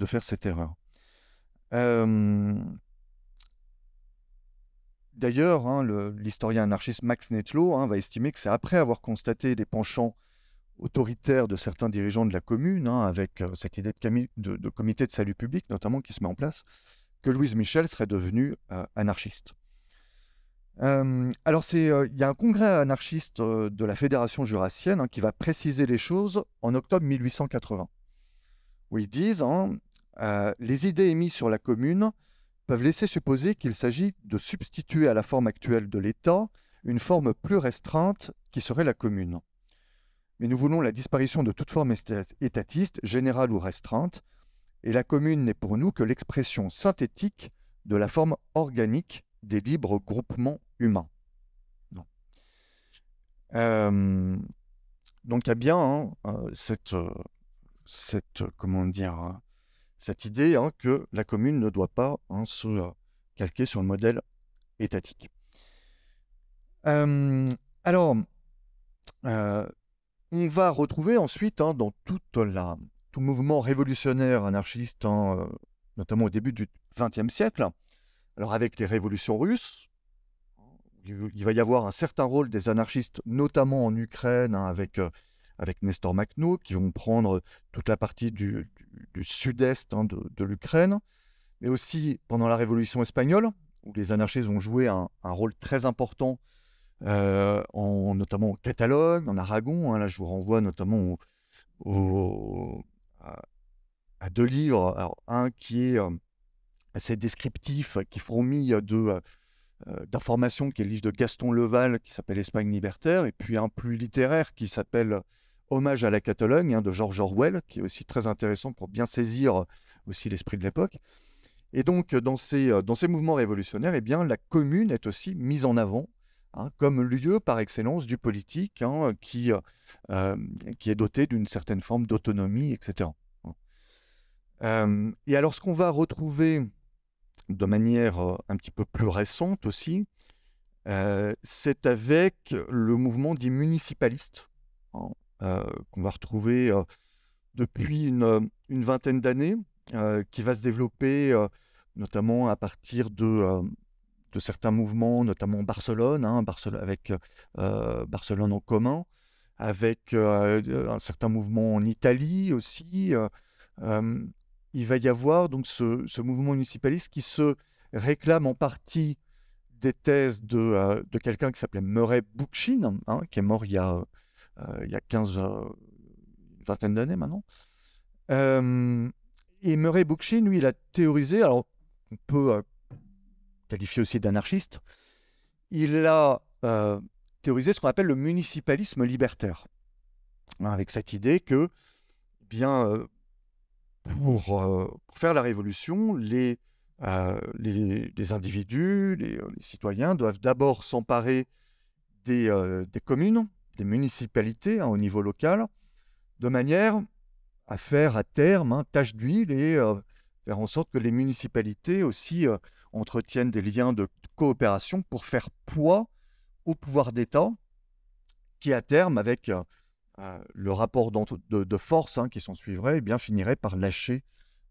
faire cette erreur. D'ailleurs, hein, l'historien anarchiste Max Netlo hein, va estimer que c'est après avoir constaté les penchants autoritaires de certains dirigeants de la commune, avec euh, cette idée de, comité de salut public notamment qui se met en place, que Louise Michel serait devenue euh, anarchiste. Euh, alors, il y a un congrès anarchiste de la Fédération jurassienne hein, qui va préciser les choses en octobre 1880, où ils disent hein, les idées émises sur la commune peuvent laisser supposer qu'il s'agit de substituer à la forme actuelle de l'État une forme plus restreinte qui serait la commune. Mais nous voulons la disparition de toute forme étatiste, générale ou restreinte, et la commune n'est pour nous que l'expression synthétique de la forme organique des libres groupements humains. Euh, donc il y a bien hein, euh, cette, euh, cette, comment dire, cette idée hein, que la commune ne doit pas hein, se calquer sur le modèle étatique. alors, on va retrouver ensuite dans toute la, tout mouvement révolutionnaire anarchiste, hein, notamment au début du XXe siècle. Alors avec les révolutions russes, il va y avoir un certain rôle des anarchistes, notamment en Ukraine, hein, avec, avec Nestor Makhno, qui vont prendre toute la partie du, sud-est hein, de, l'Ukraine, mais aussi pendant la révolution espagnole, où les anarchistes vont jouer un, rôle très important, euh, en, notamment en Catalogne, en Aragon. là, je vous renvoie notamment à, deux livres. Alors, un qui est assez descriptif, qui fourmille de, d'informations, qui est le livre de Gaston Leval, qui s'appelle Espagne libertaire, et puis un plus littéraire qui s'appelle Hommage à la Catalogne, hein, de George Orwell, qui est aussi très intéressant pour bien saisir aussi l'esprit de l'époque. Et donc, dans ces, dans ces mouvements révolutionnaires, eh bien, la commune est aussi mise en avant Hein, comme lieu par excellence du politique hein, qui, euh, qui est doté d'une certaine forme d'autonomie, etc. Euh, et alors ce qu'on va retrouver de manière euh, un petit peu plus récente aussi, c'est avec le mouvement dit municipaliste hein, qu'on va retrouver depuis une, une vingtaine d'années, qui va se développer notamment à partir de, certains mouvements, notamment Barcelone, hein, Barcelone avec Barcelone en commun, avec un certain mouvement en Italie aussi. il va y avoir donc ce, mouvement municipaliste qui se réclame en partie des thèses de, de quelqu'un qui s'appelait Murray Bookchin, hein, qui est mort il y a, il y a 15, une vingtaine d'années maintenant. et Murray Bookchin, lui, il a théorisé, alors on peut qualifié aussi d'anarchiste, il a euh, théorisé ce qu'on appelle le municipalisme libertaire, hein, avec cette idée que, eh bien, euh, pour, euh, faire la révolution, les, les, individus, les, citoyens doivent d'abord s'emparer des, des, communes, des municipalités hein, au niveau local, de manière à faire à terme hein, tâche d'huile et faire en sorte que les municipalités aussi entretiennent des liens de coopération pour faire poids au pouvoir d'État qui, à terme, avec euh, euh, le rapport de, force hein, qui s'en suivrait, eh bien, finirait par lâcher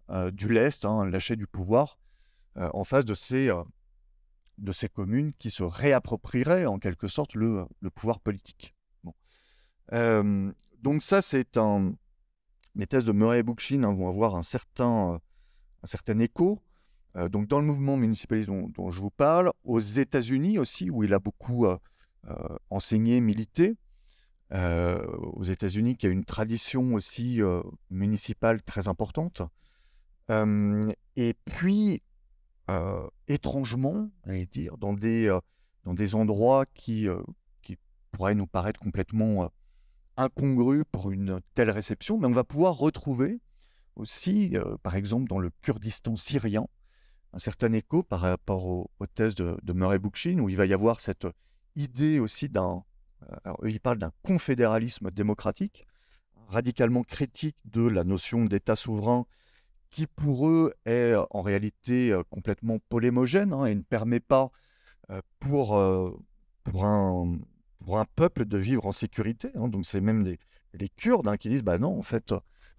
euh, du lest, hein, lâcher du pouvoir en face de ces, de ces communes qui se réapproprieraient en quelque sorte le, pouvoir politique. Donc ça, c'est un... Les thèses de Murray Bookchin hein, vont avoir un certain, un certain écho euh, donc dans le mouvement municipaliste dont, je vous parle, aux États-Unis aussi, où il a beaucoup euh, euh, enseigné, milité, aux États-Unis, qui a une tradition aussi municipale très importante. et puis, étrangement, dire, dans des, dans des endroits qui, qui pourraient nous paraître complètement incongrus pour une telle réception, mais on va pouvoir retrouver aussi, par exemple, dans le Kurdistan syrien, un certain écho par rapport aux, thèses de, Murray Bookchin, où il va y avoir cette idée aussi d'un. Euh, alors, il parle d'un confédéralisme démocratique, radicalement critique de la notion d'État souverain, qui pour eux est en réalité euh, complètement polémogène hein, et ne permet pas euh, pour, pour, un, pour un peuple de vivre en sécurité. Hein. donc, c'est même les, Kurdes hein, qui disent bah non, en fait,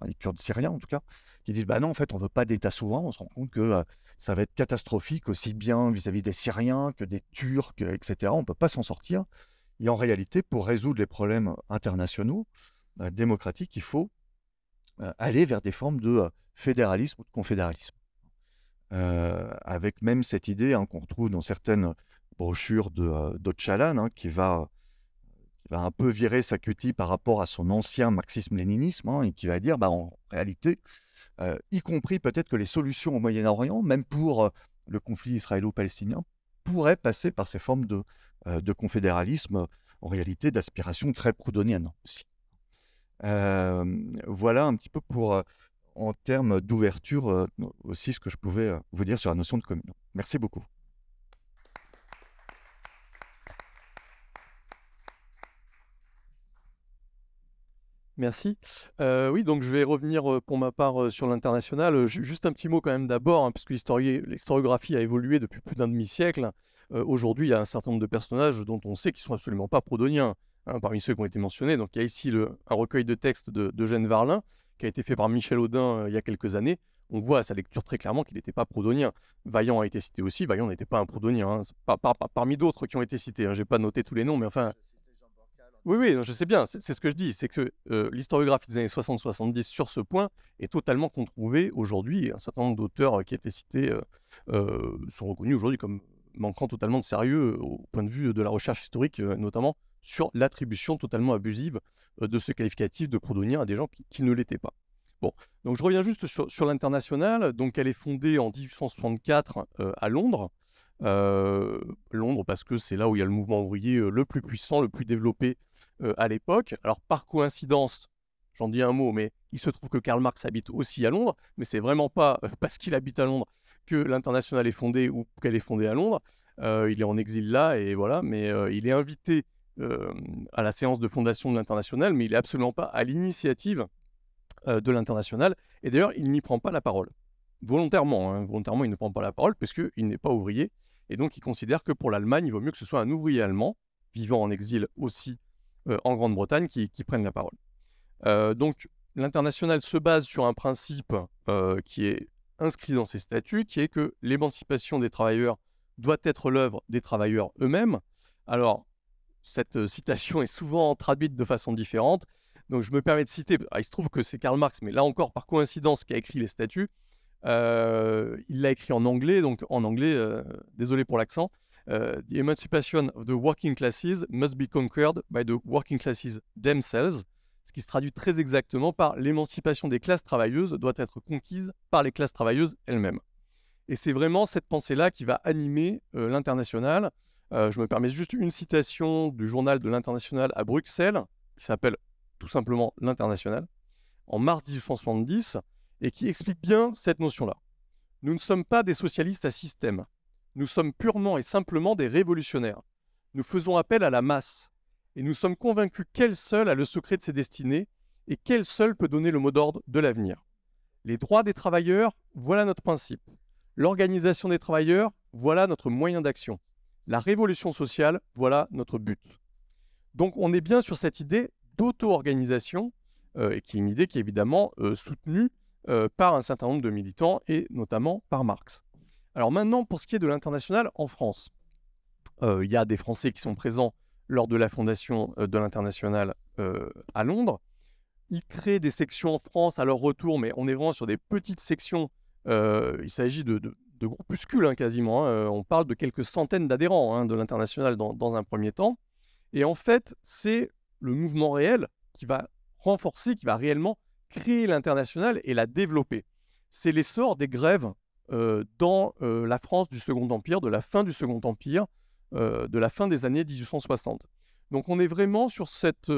les Kurdes syriens en tout cas, qui disent bah non, en fait, on veut pas d'État souverain. On se rend compte que ça va être catastrophique aussi bien vis-à-vis des Syriens que des Turcs, etc. On peut pas s'en sortir. Et en réalité, pour résoudre les problèmes internationaux démocratiques, il faut aller vers des formes de fédéralisme ou de confédéralisme. avec même cette idée hein, qu'on retrouve dans certaines brochures de, hein, qui va va un peu virer sa cutie par rapport à son ancien marxisme-léninisme hein, et qui va dire, bah, en réalité, euh, y compris peut-être que les solutions au Moyen-Orient, même pour euh, le conflit israélo-palestinien, pourraient passer par ces formes de, euh, confédéralisme, en réalité d'aspiration très proudhonienne aussi. voilà un petit peu pour, en termes d'ouverture, aussi ce que je pouvais vous dire sur la notion de commune. Merci beaucoup. Merci. Euh, oui, donc je vais revenir euh, pour ma part euh, sur l'international. Juste un petit mot quand même d'abord, hein, puisque l'historiographie a évolué depuis plus d'un demi-siècle. Aujourd'hui, il y a un certain nombre de personnages dont on sait qu'ils sont absolument pas proudhoniens, hein, parmi ceux qui ont été mentionnés. Donc il y a ici un recueil de textes de, Varlin, qui a été fait par Michel Audin il y a quelques années. On voit à sa lecture très clairement qu'il n'était pas proudhonien. Vaillant a été cité aussi. Vaillant n'était pas un proudhonien, hein. parmi d'autres qui ont été cités. Je n'ai pas noté tous les noms, mais enfin... Oui, oui, je sais bien, c'est ce que je dis, c'est que l'historiographie des années 60-70 sur ce point est totalement controuvée aujourd'hui. Un certain nombre d'auteurs qui étaient cités sont reconnus aujourd'hui comme manquant totalement de sérieux au point de vue de la recherche historique, notamment sur l'attribution totalement abusive de ce qualificatif de proudhonien à des gens qui, ne l'étaient pas. Bon, donc je reviens juste sur, sur l'international. Donc elle est fondée en 1864 à Londres. Euh, Londres parce que c'est là où il y a le mouvement ouvrier euh, le plus puissant, le plus développé euh, à l'époque. Alors par coïncidence, j'en dis un mot, mais il se trouve que Karl Marx habite aussi à Londres, mais c'est vraiment pas parce qu'il habite à Londres que l'international est fondée ou qu'elle est fondée à Londres. il est en exil là et voilà, mais il est invité à la séance de fondation de l'international, mais il n'est absolument pas à l'initiative de l'international. Et d'ailleurs, il n'y prend pas la parole volontairement. Hein, volontairement, il ne prend pas la parole parce qu'il n'est pas ouvrier. Et donc, il considère que pour l'Allemagne, il vaut mieux que ce soit un ouvrier allemand, vivant en exil aussi en Grande-Bretagne qui, prennent la parole. donc l'international se base sur un principe qui est inscrit dans ses statuts, qui est que l'émancipation des travailleurs doit être l'œuvre des travailleurs eux-mêmes. Alors, cette citation est souvent traduite de façon différente. Donc je me permets de citer, il se trouve que c'est Karl Marx, mais là encore par coïncidence qui a écrit les statuts. Il l'a écrit en anglais, donc en anglais, désolé pour l'accent. the emancipation of the working classes must be conquered by the working classes themselves, ce qui se traduit très exactement par l'émancipation des classes travailleuses doit être conquise par les classes travailleuses elles-mêmes. Et c'est vraiment cette pensée-là qui va animer l'international. je me permets juste une citation du journal de l'international à Bruxelles, qui s'appelle tout simplement l'international, en mars 1870, et qui explique bien cette notion-là. Nous ne sommes pas des socialistes à système. Nous sommes purement et simplement des révolutionnaires. Nous faisons appel à la masse, et nous sommes convaincus qu'elle seule a le secret de ses destinées, et qu'elle seule peut donner le mot d'ordre de l'avenir. Les droits des travailleurs, voilà notre principe. L'organisation des travailleurs, voilà notre moyen d'action. La révolution sociale, voilà notre but. Donc on est bien sur cette idée d'auto-organisation, euh, et qui est une idée qui est évidemment euh, soutenue euh, par un certain nombre de militants, et notamment par Marx. Alors maintenant, pour ce qui est de l'international en France, il y a des Français qui sont présents lors de la fondation de l'international à Londres. Ils créent des sections en France à leur retour, mais on est vraiment sur des petites sections. il s'agit de, groupuscules hein, quasiment. Hein. On parle de quelques centaines d'adhérents hein, de l'international dans, un premier temps. Et en fait, c'est le mouvement réel qui va renforcer, qui va réellement créer l'international et la développer. C'est l'essor des grèves euh, dans euh, la France du Second Empire, de la fin du Second Empire, euh, de la fin des années 1860. Donc on est vraiment sur cette...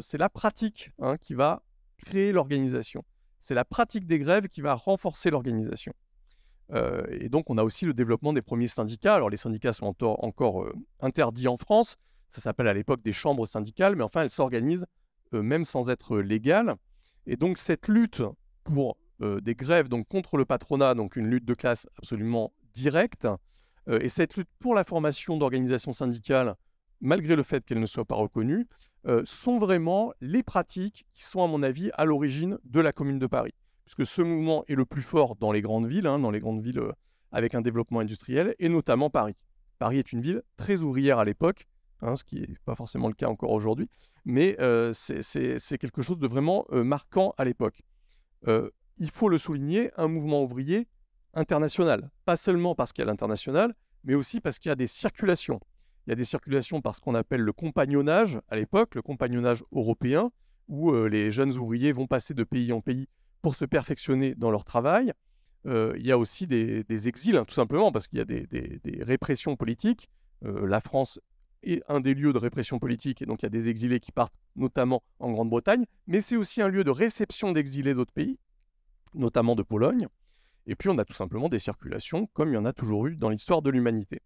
c'est la pratique hein, qui va créer l'organisation. C'est la pratique des grèves qui va renforcer l'organisation. et donc on a aussi le développement des premiers syndicats. Alors les syndicats sont encore interdits en France, ça s'appelle à l'époque des chambres syndicales, mais enfin, elles s'organisent même sans être légales. Et donc, cette lutte pour euh, des grèves donc contre le patronat, donc une lutte de classe absolument directe, euh, et cette lutte pour la formation d'organisations syndicales, malgré le fait qu'elles ne soient pas reconnues, sont vraiment les pratiques qui sont, à mon avis, à l'origine de la Commune de Paris. Puisque ce mouvement est le plus fort dans les grandes villes, hein, dans les grandes villes avec un développement industriel, et notamment Paris. Paris est une ville très ouvrière à l'époque, Hein, ce qui n'est pas forcément le cas encore aujourd'hui, mais euh, c'est quelque chose de vraiment euh, marquant à l'époque. Euh, il faut le souligner, un mouvement ouvrier international, pas seulement parce qu'il y a l'international, mais aussi parce qu'il y a des circulations. Il y a des circulations parce qu'on appelle le compagnonnage à l'époque, le compagnonnage européen, où les jeunes ouvriers vont passer de pays en pays pour se perfectionner dans leur travail. il y a aussi des, exils, hein, tout simplement, parce qu'il y a des, des répressions politiques. la France est un des lieux de répression politique, et donc il y a des exilés qui partent notamment en Grande-Bretagne, mais c'est aussi un lieu de réception d'exilés d'autres pays, notamment de Pologne. Et puis on a tout simplement des circulations, comme il y en a toujours eu dans l'histoire de l'humanité.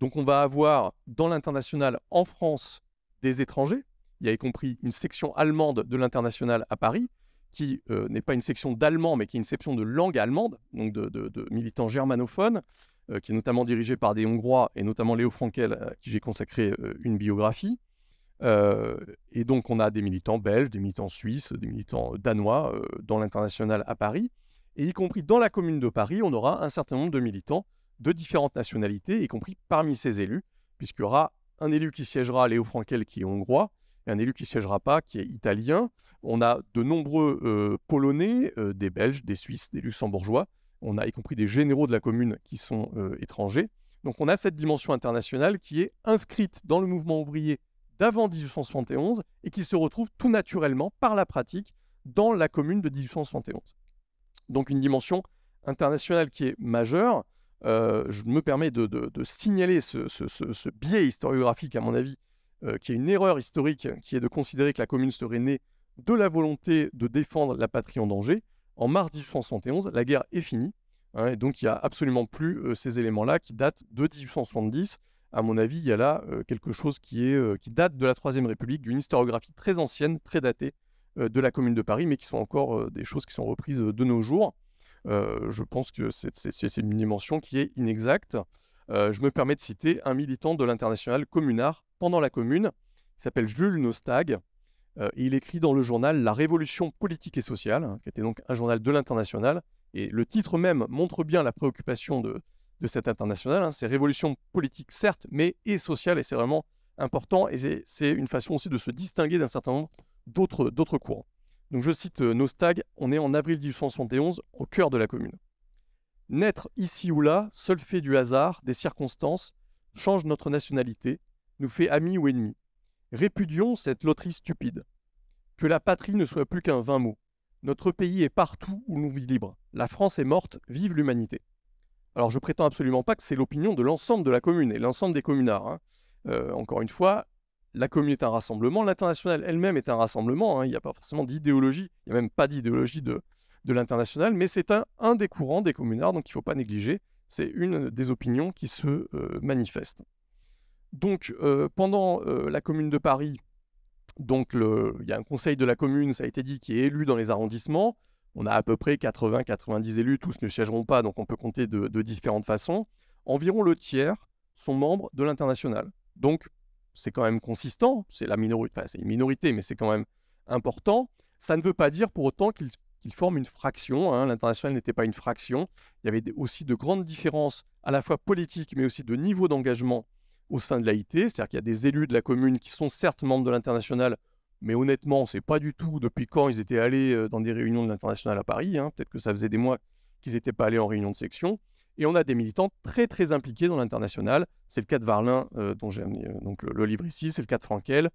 Donc on va avoir dans l'international en France des étrangers, il y a y compris une section allemande de l'international à Paris, qui euh, n'est pas une section d'allemand, mais qui est une section de langue allemande, donc de militants germanophones, euh, qui est notamment dirigé par des Hongrois, et notamment Léo Frankel, à qui j'ai consacré euh, une biographie. Euh, et donc, on a des militants belges, des militants suisses, des militants danois dans l'international à Paris. Et y compris dans la commune de Paris, on aura un certain nombre de militants de différentes nationalités, y compris parmi ces élus, puisqu'il y aura un élu qui siégera, Léo Frankel, qui est hongrois, et un élu qui siégera pas, qui est italien. On a de nombreux Polonais, des Belges, des Suisses, des Luxembourgeois, on a y compris des généraux de la commune qui sont euh, étrangers. Donc on a cette dimension internationale qui est inscrite dans le mouvement ouvrier d'avant 1871 et qui se retrouve tout naturellement par la pratique dans la commune de 1871. Donc une dimension internationale qui est majeure. Euh, je me permets de, signaler ce, biais historiographique, à mon avis, euh, qui est une erreur historique, qui est de considérer que la commune serait née de la volonté de défendre la patrie en danger. En mars 1871, la guerre est finie. Hein, et donc, il n'y a absolument plus euh, ces éléments-là qui datent de 1870. À mon avis, il y a là euh, quelque chose qui, euh, qui date de la Troisième République, d'une historiographie très ancienne, très datée de la Commune de Paris, mais qui sont encore des choses qui sont reprises de nos jours. je pense que c'est une dimension qui est inexacte. je me permets de citer un militant de l'international communard pendant la Commune, qui s'appelle Jules Nostag. Et il écrit dans le journal La Révolution politique et sociale, hein, qui était donc un journal de l'international. Et le titre même montre bien la préoccupation de, de cet international. Hein. C'est révolution politique, certes, mais et sociale, et c'est vraiment important. Et c'est une façon aussi de se distinguer d'un certain nombre d'autres courants. Donc je cite Nostag, on est en avril 1871, au cœur de la commune. Naître ici ou là, seul fait du hasard, des circonstances, change notre nationalité, nous fait amis ou ennemis. Répudions cette loterie stupide. Que la patrie ne soit plus qu'un vain mot. Notre pays est partout où l'on vit libre. La France est morte, vive l'humanité. Alors je prétends absolument pas que c'est l'opinion de l'ensemble de la commune et l'ensemble des communards. Hein. Euh, encore une fois, la commune est un rassemblement, l'international elle-même est un rassemblement. Hein. Il n'y a pas forcément d'idéologie, il n'y a même pas d'idéologie de, l'international, mais c'est un, un, des courants des communards, donc il ne faut pas négliger. C'est une des opinions qui se euh, manifeste. Donc, euh, pendant euh, la commune de Paris, donc il y a un conseil de la commune, ça a été dit, qui est élu dans les arrondissements. On a à peu près 80-90 élus, tous ne siégeront pas, donc on peut compter de, différentes façons. Environ le tiers sont membres de l'international. Donc, c'est quand même consistant, c'est la minorité, c'est une minorité, mais c'est quand même important. Ça ne veut pas dire pour autant qu'ils qu'il forme une fraction. Hein. L'international n'était pas une fraction. Il y avait aussi de grandes différences, à la fois politiques, mais aussi de niveau d'engagement au sein de l'AIT. C'est-à-dire qu'il y a des élus de la commune qui sont certes membres de l'international, mais honnêtement, on ne sait pas du tout depuis quand ils étaient allés euh, dans des réunions de l'international à Paris. Hein. Peut-être que ça faisait des mois qu'ils n'étaient pas allés en réunion de section. Et on a des militants très très impliqués dans l'international. C'est le cas de Varlin, euh, dont j'ai euh, donc, le, livre ici, c'est le cas de Frankel,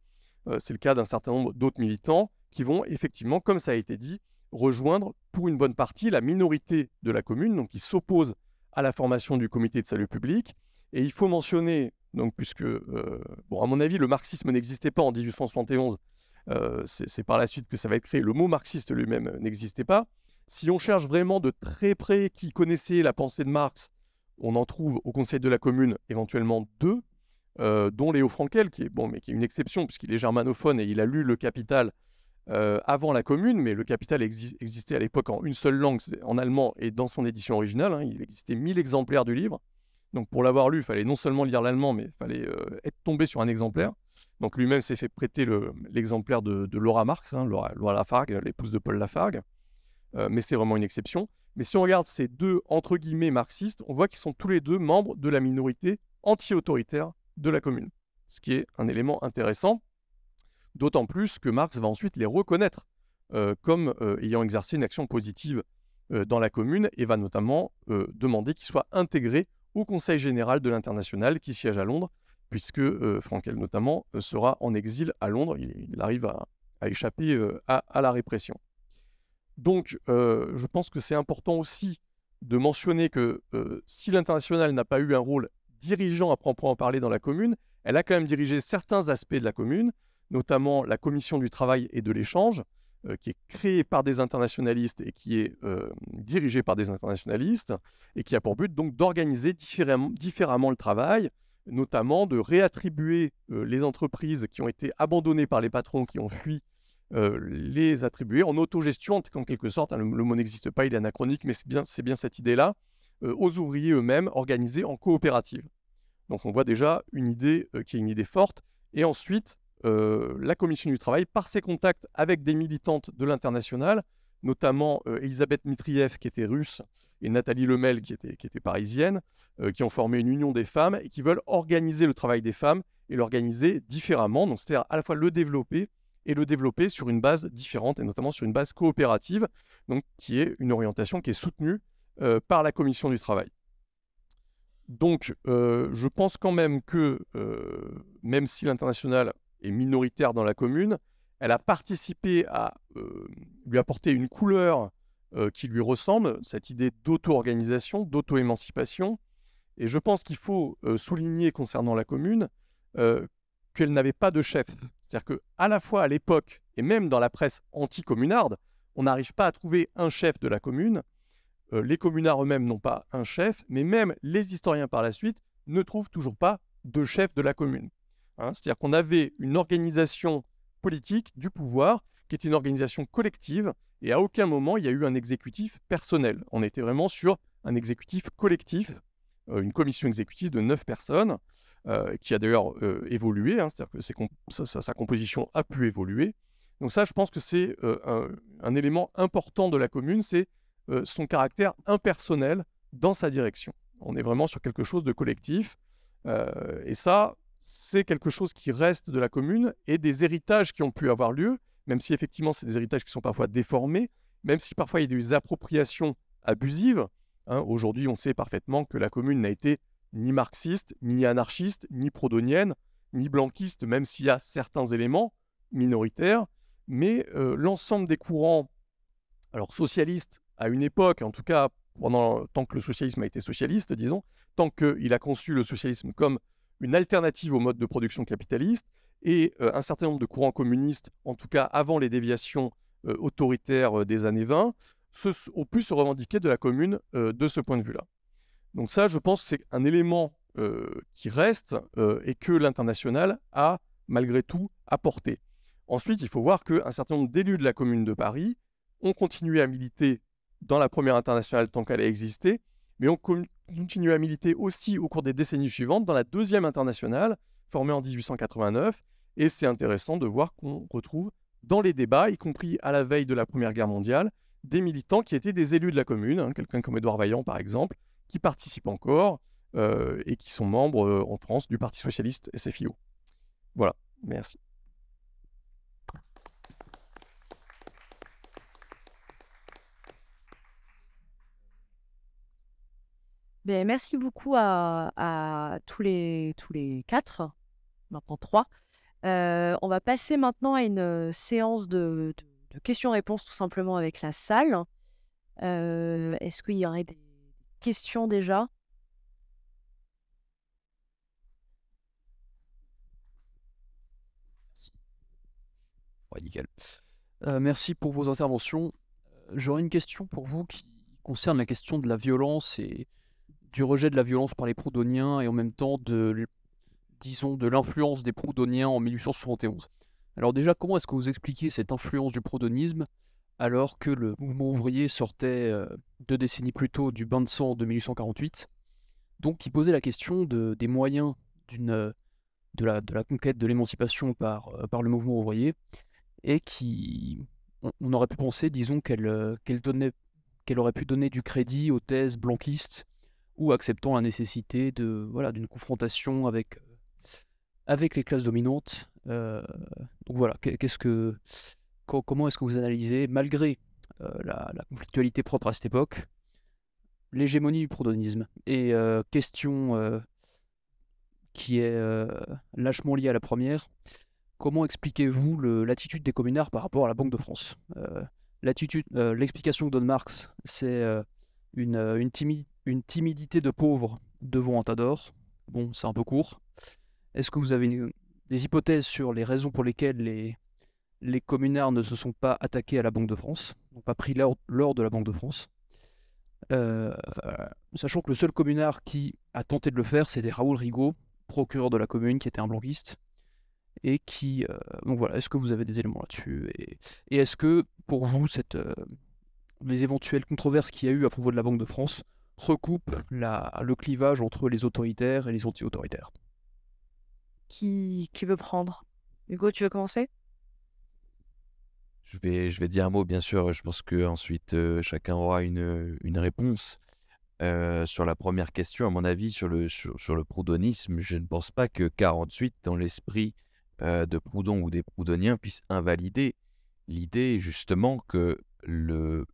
c'est le cas d'un certain nombre d'autres militants qui vont effectivement, comme ça a été dit, rejoindre pour une bonne partie la minorité de la commune, donc qui s'oppose à la formation du comité de salut public. Et il faut mentionner, donc, puisque, euh, bon, à mon avis, le marxisme n'existait pas en 1871, euh, c'est par la suite que ça va être créé. Le mot marxiste lui-même n'existait pas. Si on cherche vraiment de très près qui connaissait la pensée de Marx, on en trouve au Conseil de la Commune éventuellement deux, euh, dont Léo Frankel, qui est, bon, mais qui est une exception puisqu'il est germanophone et il a lu Le Capital avant la commune, mais le Capital existait à l'époque en une seule langue, en allemand, et dans son édition originale, hein, il existait 1000 exemplaires du livre. Donc pour l'avoir lu, il fallait non seulement lire l'allemand, mais il fallait euh, être tombé sur un exemplaire. Donc lui-même s'est fait prêter l'exemplaire de, Laura Marx, hein, Laura, Lafargue, l'épouse de Paul Lafargue. Euh, mais c'est vraiment une exception. Mais si on regarde ces deux, entre guillemets, marxistes, on voit qu'ils sont tous les deux membres de la minorité anti-autoritaire de la commune. Ce qui est un élément intéressant. D'autant plus que Marx va ensuite les reconnaître euh, comme ayant exercé une action positive dans la commune et va notamment demander qu'ils soient intégrés au Conseil général de l'International qui siège à Londres, puisque Frankel notamment sera en exil à Londres. Il, arrive à, échapper à, la répression. Donc je pense que c'est important aussi de mentionner que si l'International n'a pas eu un rôle dirigeant à proprement parler dans la commune, elle a quand même dirigé certains aspects de la commune, notamment la commission du travail et de l'échange, euh, qui est créée par des internationalistes et qui est euh, dirigée par des internationalistes, et qui a pour but donc d'organiser différemment, le travail, notamment de réattribuer euh, les entreprises qui ont été abandonnées par les patrons qui ont fui, les attribuer en autogestion, en quelque sorte, hein, le, mot n'existe pas, il est anachronique, mais c'est bien, bien cette idée-là, aux ouvriers eux-mêmes organisés en coopérative. Donc on voit déjà une idée qui est une idée forte, et ensuite euh, la commission du travail, par ses contacts avec des militantes de l'international, notamment euh, Elisabeth Mitriev, qui était russe, et Nathalie Lemel, qui était, parisienne, euh, qui ont formé une union des femmes et qui veulent organiser le travail des femmes et l'organiser différemment. Donc, c'est-à-dire à la fois le développer et le développer sur une base différente, et notamment sur une base coopérative, donc qui est une orientation qui est soutenue par la commission du travail. Donc, je pense quand même que, même si l'international est minoritaire dans la commune. Elle a participé à euh, lui apporter une couleur euh, qui lui ressemble, cette idée d'auto-organisation, d'auto-émancipation. Et je pense qu'il faut euh, souligner concernant la commune qu'elle n'avait pas de chef. C'est-à-dire qu'à la fois à l'époque, et même dans la presse anti-communarde, on n'arrive pas à trouver un chef de la commune. les communards eux-mêmes n'ont pas un chef, mais même les historiens par la suite ne trouvent toujours pas de chef de la commune. Hein, c'est-à-dire qu'on avait une organisation politique du pouvoir qui était une organisation collective et à aucun moment il y a eu un exécutif personnel. On était vraiment sur un exécutif collectif une commission exécutive de neuf personnes, qui a d'ailleurs évolué, hein, c'est-à-dire que sa, composition a pu évoluer. Donc ça, je pense que c'est un, élément important de la commune, c'est son caractère impersonnel dans sa direction. On est vraiment sur quelque chose de collectif. et ça, c'est quelque chose qui reste de la commune et des héritages qui ont pu avoir lieu, même si effectivement c'est des héritages qui sont parfois déformés, même si parfois il y a des appropriations abusives. Hein. Aujourd'hui, on sait parfaitement que la commune n'a été ni marxiste, ni anarchiste, ni prodonienne, ni blanquiste, même s'il y a certains éléments minoritaires. Mais euh, l'ensemble des courants, alors socialistes à une époque, en tout cas pendant tant que le socialisme a été socialiste, disons, tant qu'il a conçu le socialisme comme une alternative au mode de production capitaliste, et euh, un certain nombre de courants communistes, en tout cas avant les déviations euh, autoritaires des années 20, ont pu se revendiquer de la commune de ce point de vue-là. Donc ça, je pense c'est un élément qui reste et que l'international a malgré tout apporté. Ensuite, il faut voir qu'un certain nombre d'élus de la commune de Paris ont continué à militer dans la première internationale tant qu'elle a existé, mais ont continué à militer aussi au cours des décennies suivantes dans la deuxième internationale, formée en 1889. Et c'est intéressant de voir qu'on retrouve dans les débats, y compris à la veille de la Première Guerre mondiale, des militants qui étaient des élus de la commune, hein, quelqu'un comme Édouard Vaillant par exemple, qui participent encore euh, et qui sont membres euh, en France du Parti socialiste SFIO. Voilà, merci. Ben, merci beaucoup à, tous, les, tous les quatre, maintenant trois. Euh, on va passer maintenant à une séance de, questions-réponses tout simplement avec la salle. Est-ce qu'il y aurait des questions déjà? Ouais, nickel. Euh, merci pour vos interventions. Euh, j'aurais une question pour vous qui concerne la question de la violence et du rejet de la violence par les proudhoniens et en même temps de, l'influence des proudhoniens en 1871. Alors déjà, comment est-ce que vous expliquez cette influence du proudhonisme alors que le mouvement ouvrier sortait euh, deux décennies plus tôt du bain de sang de 1848, donc qui posait la question de, des moyens euh, de, la, conquête de l'émancipation par, euh, par le mouvement ouvrier, et qui, on, aurait pu penser, disons, qu'elle, donnait, qu'elle aurait pu donner du crédit aux thèses blanquistes, ou acceptant la nécessité de, voilà, d'une confrontation avec, avec les classes dominantes. donc voilà, qu'est-ce que comment est-ce que vous analysez, malgré euh, la, conflictualité propre à cette époque, l'hégémonie du proudhonisme Et euh, question euh, qui est lâchement liée à la première, comment expliquez-vous l'attitude des communards par rapport à la Banque de France? L'explication que donne Marx, c'est une, une, timidité de pauvre devant un tas d'or. Bon, c'est un peu court. Est-ce que vous avez des hypothèses sur les raisons pour lesquelles les, les communards ne se sont pas attaqués à la Banque de France, n'ont pas pris l'or de la Banque de France? Euh, sachant que le seul communard qui a tenté de le faire, c'était Raoul Rigaud, procureur de la commune, qui était un blanquiste. Et qui. Euh, donc voilà, est-ce que vous avez des éléments là-dessus? Et, est-ce que, pour vous, cette, euh, les éventuelles controverses qu'il y a eu à propos de la Banque de France recoupent le clivage entre les autoritaires et les anti-autoritaires qui, qui veut prendre? Hugo, tu veux commencer? Je vais, je vais dire un mot, bien sûr. Je pense qu'ensuite, ensuite chacun aura une, une réponse. sur la première question, à mon avis, sur le, sur, le proudhonisme, je ne pense pas que 48, dans l'esprit de Proudhon ou des proudhoniens, puisse invalider l'idée, justement, que le,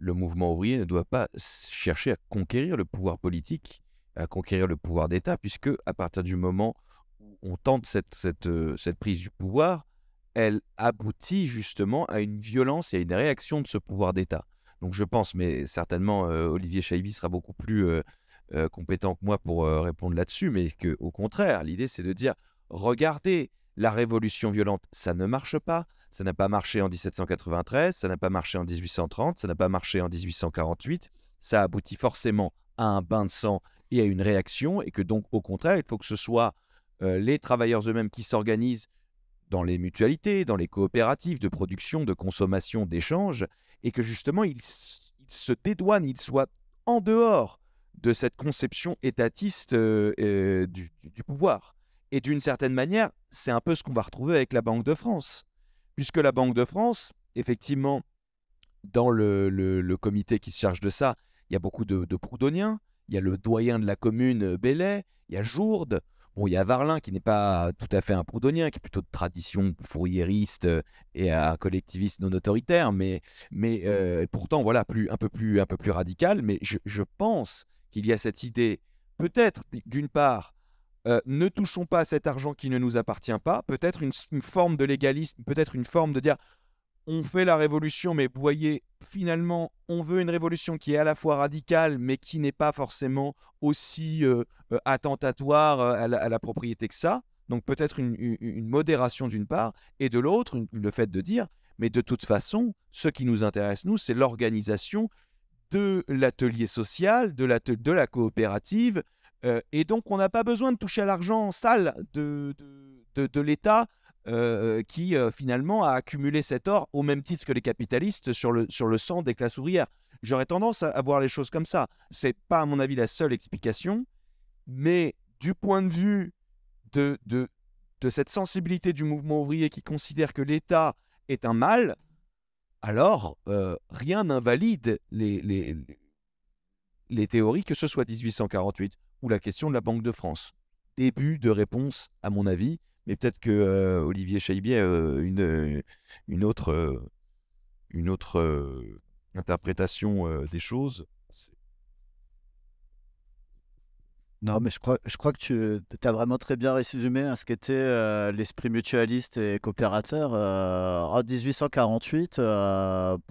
mouvement ouvrier ne doit pas chercher à conquérir le pouvoir politique, à conquérir le pouvoir d'État, puisque à partir du moment où on tente cette, cette, prise du pouvoir, elle aboutit justement à une violence et à une réaction de ce pouvoir d'État. Donc je pense, mais certainement euh, Olivier Chaibi sera beaucoup plus euh, euh, compétent que moi pour répondre là-dessus, mais qu'au contraire, l'idée c'est de dire, regardez, la révolution violente, ça ne marche pas, ça n'a pas marché en 1793, ça n'a pas marché en 1830, ça n'a pas marché en 1848, ça aboutit forcément à un bain de sang et à une réaction, et que donc au contraire, il faut que ce soit les travailleurs eux-mêmes qui s'organisent dans les mutualités, dans les coopératives de production, de consommation, d'échange, et que justement, il, se dédouane, il soit en dehors de cette conception étatiste du, du, pouvoir. Et d'une certaine manière, c'est un peu ce qu'on va retrouver avec la Banque de France. Puisque la Banque de France, effectivement, dans le, comité qui se charge de ça, il y a beaucoup de, de proudhoniens, il y a le doyen de la commune Bellet, il y a Jourde, Bon, il y a Varlin qui n'est pas tout à fait un proudhonien, qui est plutôt de tradition fourriériste et un collectiviste non autoritaire, mais, mais mmh. pourtant, voilà, plus, un, peu plus, un peu plus radical. Mais je, pense qu'il y a cette idée, peut-être d'une part, ne touchons pas à cet argent qui ne nous appartient pas, peut-être une, forme de légalisme, peut-être une forme de dire on fait la révolution, mais vous voyez, finalement, on veut une révolution qui est à la fois radicale, mais qui n'est pas forcément aussi euh, euh, attentatoire euh, à la, propriété que ça. Donc peut-être une, modération d'une part, et de l'autre, le fait de dire, mais de toute façon, ce qui nous intéresse, nous, c'est l'organisation de l'atelier social, de la coopérative, et donc on n'a pas besoin de toucher à l'argent sale de, de, l'État euh, qui euh, finalement a accumulé cet or au même titre que les capitalistes sur le, sur le sang des classes ouvrières. J'aurais tendance à, voir les choses comme ça. C'est pas, à mon avis, la seule explication, mais du point de vue de, de, de cette sensibilité du mouvement ouvrier qui considère que l'État est un mal, alors euh, rien n'invalide les, les, les théories, que ce soit 1848 ou la question de la Banque de France. Début de réponse, à mon avis, mais peut-être que euh, Olivier Chaibier a une, euh, une autre, euh, une autre interprétation des choses. Non, mais je crois, je crois que tu as vraiment très bien résumé hein, ce qu'était l'esprit mutualiste et coopérateur. en 1848,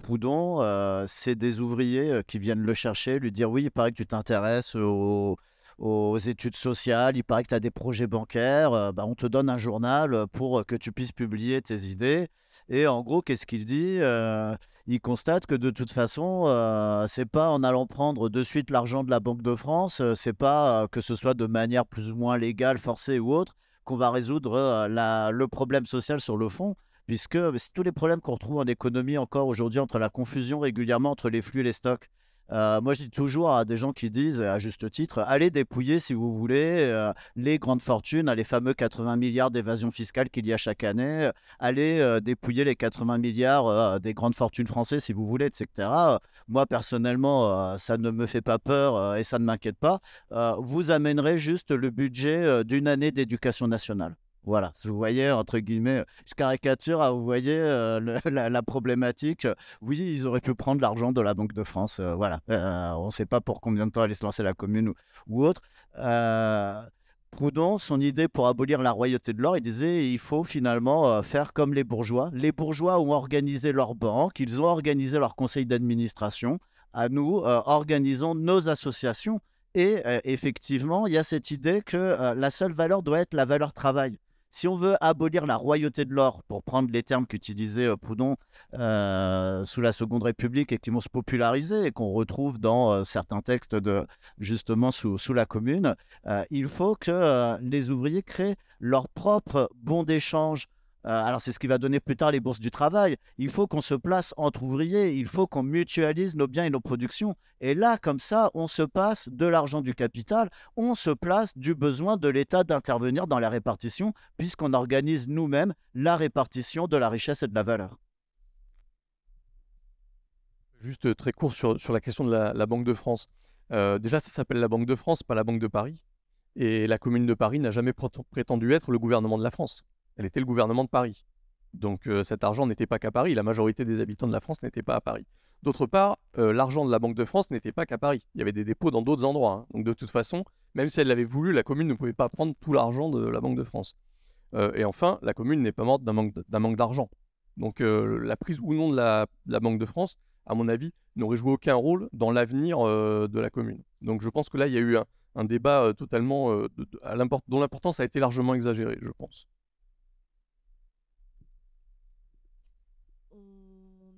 Proudhon, c'est des ouvriers qui viennent le chercher, lui dire oui, il paraît que tu t'intéresses aux aux études sociales, il paraît que tu as des projets bancaires, euh, bah, on te donne un journal euh, pour euh, que tu puisses publier tes idées. Et en gros, qu'est-ce qu'il dit Il constate que de toute façon, c'est pas en allant prendre de suite l'argent de la Banque de France, c'est pas que ce soit de manière plus ou moins légale, forcée ou autre, qu'on va résoudre le problème social sur le fond puisque c'est tous les problèmes qu'on retrouve en économie encore aujourd'hui entre la confusion régulièrement entre les flux et les stocks. Euh, moi, je dis toujours à des gens qui disent, à juste titre, allez dépouiller, si vous voulez, euh, les grandes fortunes, les fameux 80 milliards d'évasion fiscale qu'il y a chaque année. allez euh, dépouiller les 80 milliards des grandes fortunes françaises, si vous voulez, etc. moi, personnellement, ça ne me fait pas peur et ça ne m'inquiète pas. vous amènerez juste le budget d'une année d'éducation nationale. Voilà, vous voyez, entre guillemets, je caricature, hein, vous voyez euh, la, problématique. Oui, ils auraient pu prendre l'argent de la Banque de France. Voilà, on ne sait pas pour combien de temps allait se lancer la commune ou, autre. Proudhon, son idée pour abolir la royauté de l'or, il disait il faut finalement faire comme les bourgeois. Les bourgeois ont organisé leur banque, ils ont organisé leur conseil d'administration. À nous, organisons nos associations. Et effectivement, il y a cette idée que la seule valeur doit être la valeur travail si on veut abolir la royauté de l'or, pour prendre les termes qu'utilisait euh, Proudhon euh, sous la Seconde République et qui vont se populariser et qu'on retrouve dans euh, certains textes de justement sous, sous la Commune, il faut que les ouvriers créent leur propre bon d'échange euh, alors c'est ce qui va donner plus tard les bourses du travail. Il faut qu'on se place entre ouvriers, il faut qu'on mutualise nos biens et nos productions. Et là, comme ça, on se passe de l'argent du capital, on se place du besoin de l'État d'intervenir dans la répartition, puisqu'on organise nous-mêmes la répartition de la richesse et de la valeur. Juste euh, très court sur, la question de la, Banque de France. Euh, déjà, ça s'appelle la Banque de France, pas la Banque de Paris. Et la Commune de Paris n'a jamais prétendu être le gouvernement de la France elle était le gouvernement de Paris. Donc euh, cet argent n'était pas qu'à Paris, la majorité des habitants de la France n'étaient pas à Paris. D'autre part, euh, l'argent de la Banque de France n'était pas qu'à Paris. Il y avait des dépôts dans d'autres endroits. Hein. Donc de toute façon, même si elle l'avait voulu, la commune ne pouvait pas prendre tout l'argent de la Banque de France. Euh, et enfin, la commune n'est pas morte d'un manque d'argent. Donc la prise ou non de la, Banque de France, à mon avis, n'aurait joué aucun rôle dans l'avenir de la commune. Donc je pense que là, il y a eu un, débat totalement dont l'importance a été largement exagérée, je pense.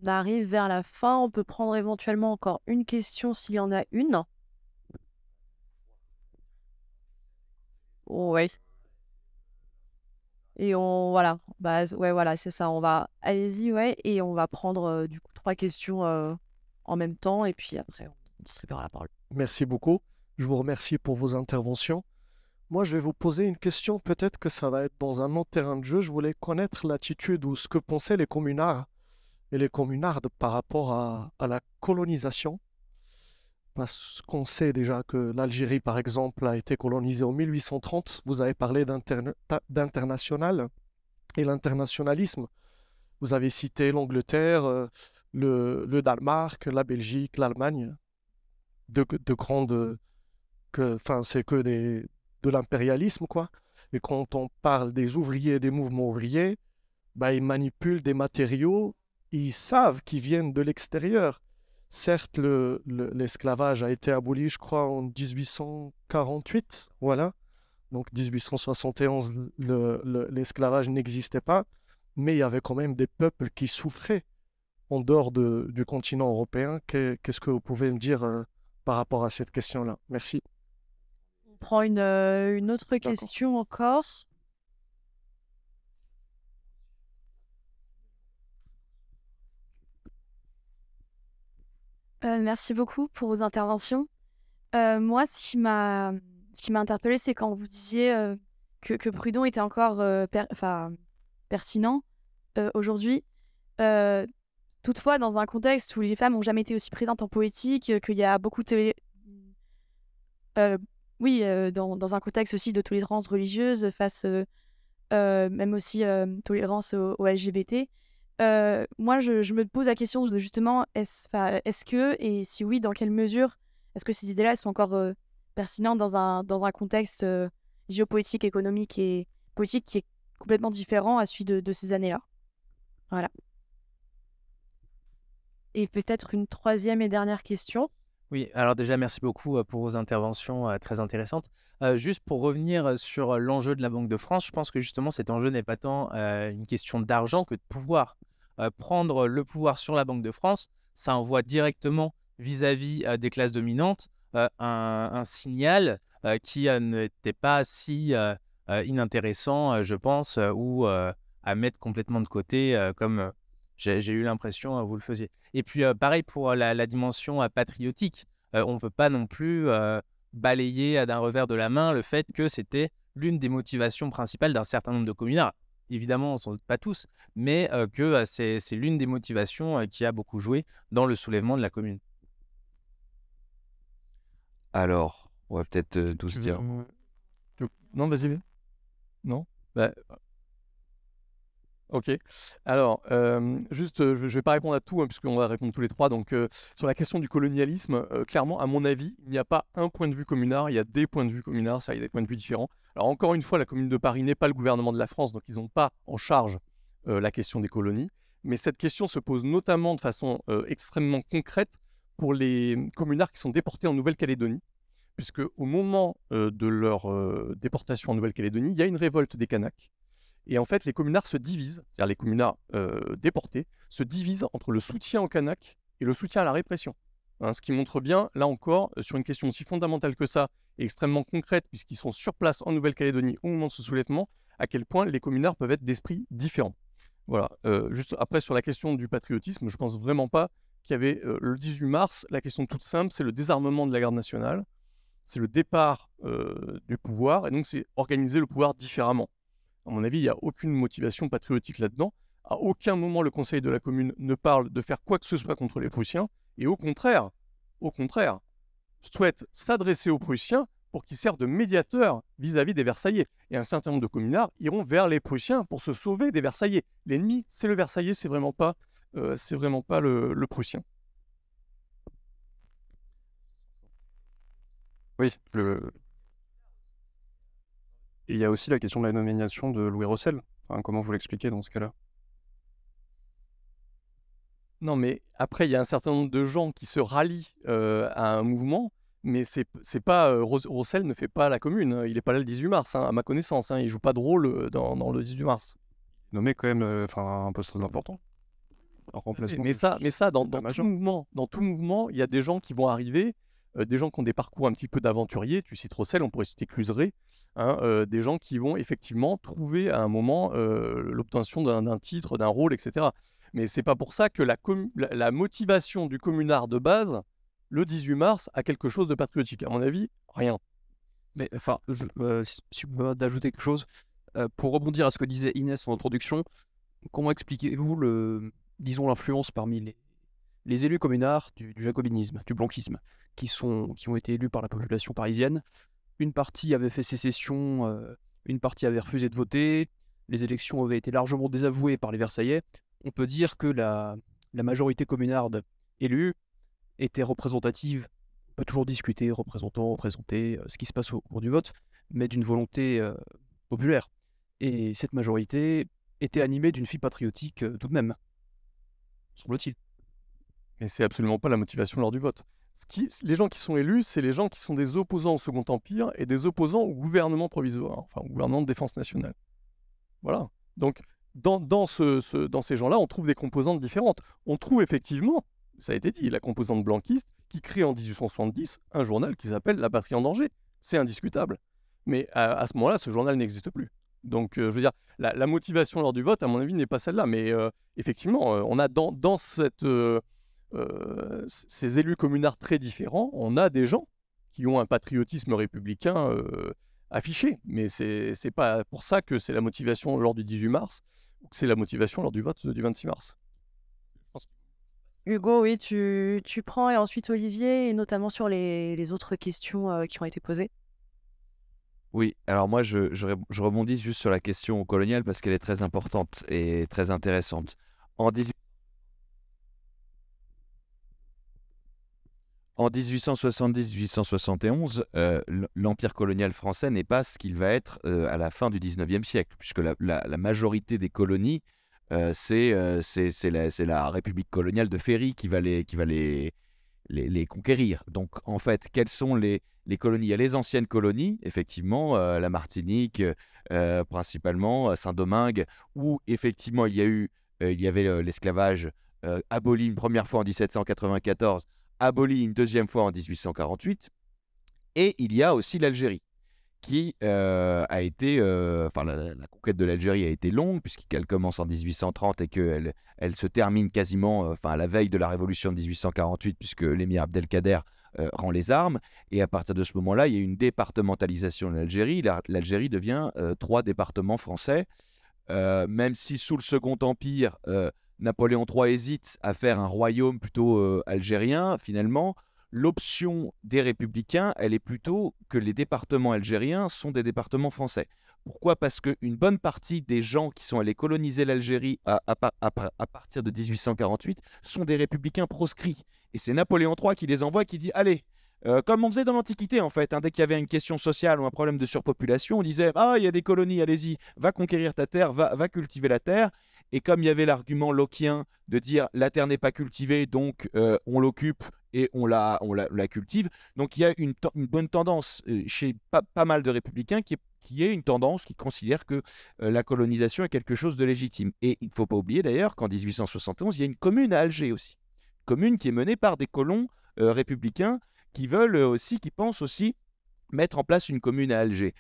Arrive vers la fin. On peut prendre éventuellement encore une question s'il y en a une. Ouais. Et on voilà, ouais voilà, c'est ça. On va allez-y ouais et on va prendre euh, du coup trois questions euh, en même temps et puis après on distribuera la parole. Merci beaucoup. Je vous remercie pour vos interventions. Moi, je vais vous poser une question. Peut-être que ça va être dans un autre terrain de jeu. Je voulais connaître l'attitude ou ce que pensaient les communards les communardes par rapport à, la colonisation. Parce qu'on sait déjà que l'Algérie, par exemple, a été colonisée en 1830. Vous avez parlé d'international et l'internationalisme. Vous avez cité l'Angleterre, euh, le, Danemark, la Belgique, l'Allemagne. De, de grandes enfin, c'est que des, de l'impérialisme, quoi. Et quand on parle des ouvriers des mouvements ouvriers, bah, ils manipulent des matériaux, ils savent qu'ils viennent de l'extérieur. Certes, l'esclavage a été aboli, je crois, en 1848, voilà. Donc 1871, l'esclavage n'existait pas, mais il y avait quand même des peuples qui souffraient en dehors de, du continent européen. Qu'est-ce que vous pouvez me dire euh, par rapport à cette question-là? Merci prend une, euh, une autre question encore. Euh, merci beaucoup pour vos interventions. Euh, moi, ce qui m'a ce qui m'a interpellé, c'est quand vous disiez que, que Prudon était encore pertinent aujourd'hui. toutefois, dans un contexte où les femmes n'ont jamais été aussi présentes en poétique, qu'il y a beaucoup de oui, dans, un contexte aussi de tolérance religieuse face, même aussi tolérance au, LGBT. Moi, je, me pose la question justement, est-ce que, et si oui, dans quelle mesure, est-ce que ces idées-là sont encore pertinentes dans un, dans un contexte géopolitique, économique et politique qui est complètement différent à celui de, de ces années-là? Voilà. Et peut-être une troisième et dernière question. Oui, alors déjà, merci beaucoup pour vos interventions très intéressantes. juste pour revenir sur l'enjeu de la Banque de France, je pense que justement cet enjeu n'est pas tant une question d'argent que de pouvoir. prendre le pouvoir sur la Banque de France, ça envoie directement vis-à-vis des classes dominantes un, signal qui n'était pas si inintéressant, je pense, ou à mettre complètement de côté comme j'ai eu l'impression que vous le faisiez. Et puis, pareil pour la, dimension patriotique. on ne peut pas non plus balayer d'un revers de la main le fait que c'était l'une des motivations principales d'un certain nombre de communards. Évidemment, sans doute pas tous, mais que c'est l'une des motivations qui a beaucoup joué dans le soulèvement de la commune. Alors, on va peut-être tous dire. Non, vas-y. Non? Bah, Ok. Alors, juste, je ne vais pas répondre à tout, hein, puisqu'on va répondre tous les trois. Donc, sur la question du colonialisme, clairement, à mon avis, il n'y a pas un point de vue communard, il y a des points de vue communards, ça, il y a des points de vue différents. Alors, encore une fois, la commune de Paris n'est pas le gouvernement de la France, donc ils n'ont pas en charge la question des colonies. Mais cette question se pose notamment de façon extrêmement concrète pour les communards qui sont déportés en Nouvelle-Calédonie, puisque au moment de leur déportation en Nouvelle-Calédonie, il y a une révolte des Kanaks et en fait, les communards se divisent, c'est-à-dire les communards euh, déportés, se divisent entre le soutien au Kanak et le soutien à la répression. Hein, ce qui montre bien, là encore, euh, sur une question aussi fondamentale que ça, et extrêmement concrète, puisqu'ils sont sur place en Nouvelle-Calédonie au moment de ce soulèvement, à quel point les communards peuvent être d'esprit différents. Voilà. Euh, juste après, sur la question du patriotisme, je pense vraiment pas qu'il y avait le 18 mars, la question toute simple, c'est le désarmement de la garde nationale, c'est le départ du pouvoir, et donc c'est organiser le pouvoir différemment. À mon avis, il n'y a aucune motivation patriotique là-dedans. À aucun moment, le Conseil de la commune ne parle de faire quoi que ce soit contre les Prussiens. Et au contraire, au contraire, souhaite s'adresser aux Prussiens pour qu'ils servent de médiateurs vis-à-vis des Versaillais. Et un certain nombre de communards iront vers les Prussiens pour se sauver des Versaillais. L'ennemi, c'est le Versaillais, c'est vraiment pas, euh, c'est vraiment pas le, le Prussien. Oui, le, il y a aussi la question de la nomination de Louis Rossel. comment vous l'expliquez dans ce cas-là? Non, mais après, il y a un certain nombre de gens qui se rallient euh, à un mouvement, mais c'est c'est pas euh, Rossel ne fait pas la commune. Hein. Il n'est pas là le 18 mars, hein, à ma connaissance. Hein. Il joue pas de rôle euh, dans, le 18 mars. Nommé quand même, enfin un poste très important. Mais, ça, mais ça, dans, tout mouvement, dans tout mouvement, il y a des gens qui vont arriver, des gens qui ont des parcours un petit peu d'aventuriers. Tu cites Rossel, on pourrait citer Cluseret. Hein, euh, des gens qui vont effectivement trouver à un moment euh, l'obtention d'un titre, d'un rôle, etc. Mais c'est pas pour ça que la, motivation du communard de base le 18 mars à quelque chose de patriotique À mon avis, rien. Mais enfin, je, euh, si je peux d'ajouter quelque chose, euh, pour rebondir à ce que disait Inès en introduction, comment expliquez-vous le, disons l'influence parmi les, les élus communards du, jacobinisme, du blanquisme, qui, ont été élus par la population parisienne Une partie avait fait sécession, euh, une partie avait refusé de voter, les élections avaient été largement désavouées par les Versaillais. On peut dire que la, majorité communarde élue était représentative peut toujours discuter, représentant, représenter, euh, ce qui se passe au cours du vote, mais d'une volonté euh, populaire. Et cette majorité était animée d'une fille patriotique tout de même, semble-t-il. Mais c'est absolument pas la motivation lors du vote. Les gens qui sont élus, c'est les gens qui sont des opposants au Second Empire et des opposants au gouvernement provisoire, enfin au gouvernement de défense nationale. Voilà. Donc, dans, dans, ce, ce- dans ces gens-là, on trouve des composantes différentes. On trouve effectivement, ça a été dit, la composante blanquiste qui crée en 1870 un journal qui s'appelle La Patrie en danger. C'est indiscutable. Mais à, ce moment-là, ce journal n'existe plus. Donc, euh, je veux dire, la, la motivation lors du vote, à mon avis, n'est pas celle-là. Mais euh, effectivement, euh, on a dans, dans cette, euh, ces élus communards très différents, on a des gens qui ont un patriotisme républicain euh, affiché. Mais c'est n'est pas pour ça que c'est la motivation lors du 18 mars ou que c'est la motivation lors du vote du 26 mars. Hugo, oui, tu, tu prends et ensuite Olivier, et notamment sur les, les autres questions euh, qui ont été posées. Oui, alors moi je, je, je rebondis juste sur la question coloniale parce qu'elle est très importante et très intéressante. En 18... En 1870-1871, euh, l'empire colonial français n'est pas ce qu'il va être euh, à la fin du 19e siècle, puisque la, majorité des colonies, euh, c'est la, République coloniale de Ferry qui va les, conquérir. Donc, en fait, quelles sont les, les colonies? Il y a les anciennes colonies, effectivement, la Martinique, principalement, Saint-Domingue, où effectivement il y a eu, il y avait l'esclavage aboli une première fois en 1794, aboli une deuxième fois en 1848, et il y a aussi l'Algérie qui euh, a été, euh, enfin la, conquête de l'Algérie a été longue puisqu'elle commence en 1830 et qu'elle elle se termine quasiment, euh, à la veille de la révolution de 1848 puisque l'émir Abdelkader rend les armes et à partir de ce moment-là, il y a une départementalisation de l'Algérie. La- L'Algérie devient trois départements français, même si sous le Second Empire, Napoléon III hésite à faire un royaume plutôt euh, algérien, finalement, l'option des républicains, elle est plutôt que les départements algériens sont des départements français. Pourquoi? Parce qu'une bonne partie des gens qui sont allés coloniser l'Algérie à, à par- à par- à partir de 1848 sont des républicains proscrits. Et c'est Napoléon III qui les envoie, qui dit Allez, euh, comme on faisait dans l'Antiquité en fait, hein, dès qu'il y avait une question sociale ou un problème de surpopulation, on disait Ah, il y a des colonies, allez-y, va conquérir ta terre, va cultiver la terre. Et comme il y avait l'argument locien de dire la terre n'est pas cultivée, donc euh, on l'occupe et on la, on la, cultive. Donc il y a une, une bonne tendance euh, chez pas, pas mal de républicains qui est, qui est une tendance qui considère que euh, la colonisation est quelque chose de légitime. Et il ne faut pas oublier d'ailleurs qu'en 1871, il y a une commune à Alger aussi. Commune qui est menée par des colons républicains qui veulent aussi, qui pensent aussi mettre en place une commune à Alger.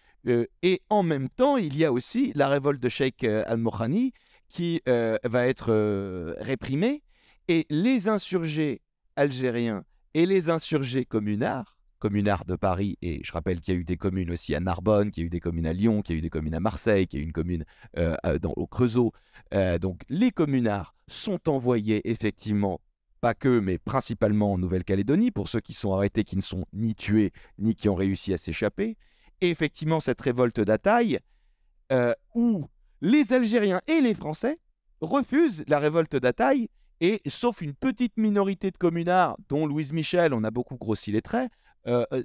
Et en même temps, il y a aussi la révolte de Sheikh Al-Mohani qui euh, va être euh, réprimée. Et les insurgés algériens et les insurgés communards, communards de Paris, et je rappelle qu'il y a eu des communes aussi à Narbonne, qu'il y a eu des communes à Lyon, qu'il y a eu des communes à Marseille, qu'il y a eu une commune euh, euh, dans, au Creusot. Donc les communards sont envoyés effectivement, pas que, mais principalement en Nouvelle-Calédonie, pour ceux qui sont arrêtés, qui ne sont ni tués, ni qui ont réussi à s'échapper. Et effectivement, cette révolte d'Ataï, où les Algériens et les Français refusent la révolte d'Ataï, et sauf une petite minorité de communards, dont Louise Michel, on a beaucoup grossi les traits, euh, euh,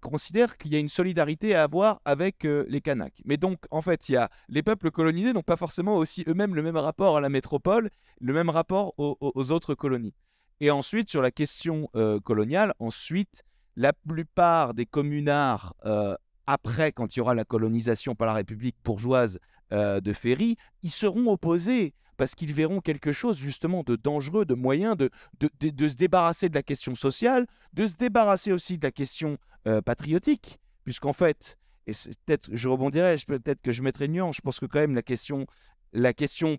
considèrent qu'il y a une solidarité à avoir avec euh, les Kanaks. Mais donc, en fait, il y a les peuples colonisés n'ont pas forcément aussi eux-mêmes le même rapport à la métropole, le même rapport aux, autres colonies. Et ensuite, sur la question euh, coloniale, ensuite, la plupart des communards, après, quand il y aura la colonisation par la République bourgeoise euh, de Ferry, ils seront opposés parce qu'ils verront quelque chose justement de dangereux, de moyen de, de, de- de se débarrasser de la question sociale, de se débarrasser aussi de la question euh, patriotique, puisqu'en fait, et peut-être, je rebondirai, peut-être que je mettrai nuance, je pense que quand même la question, la question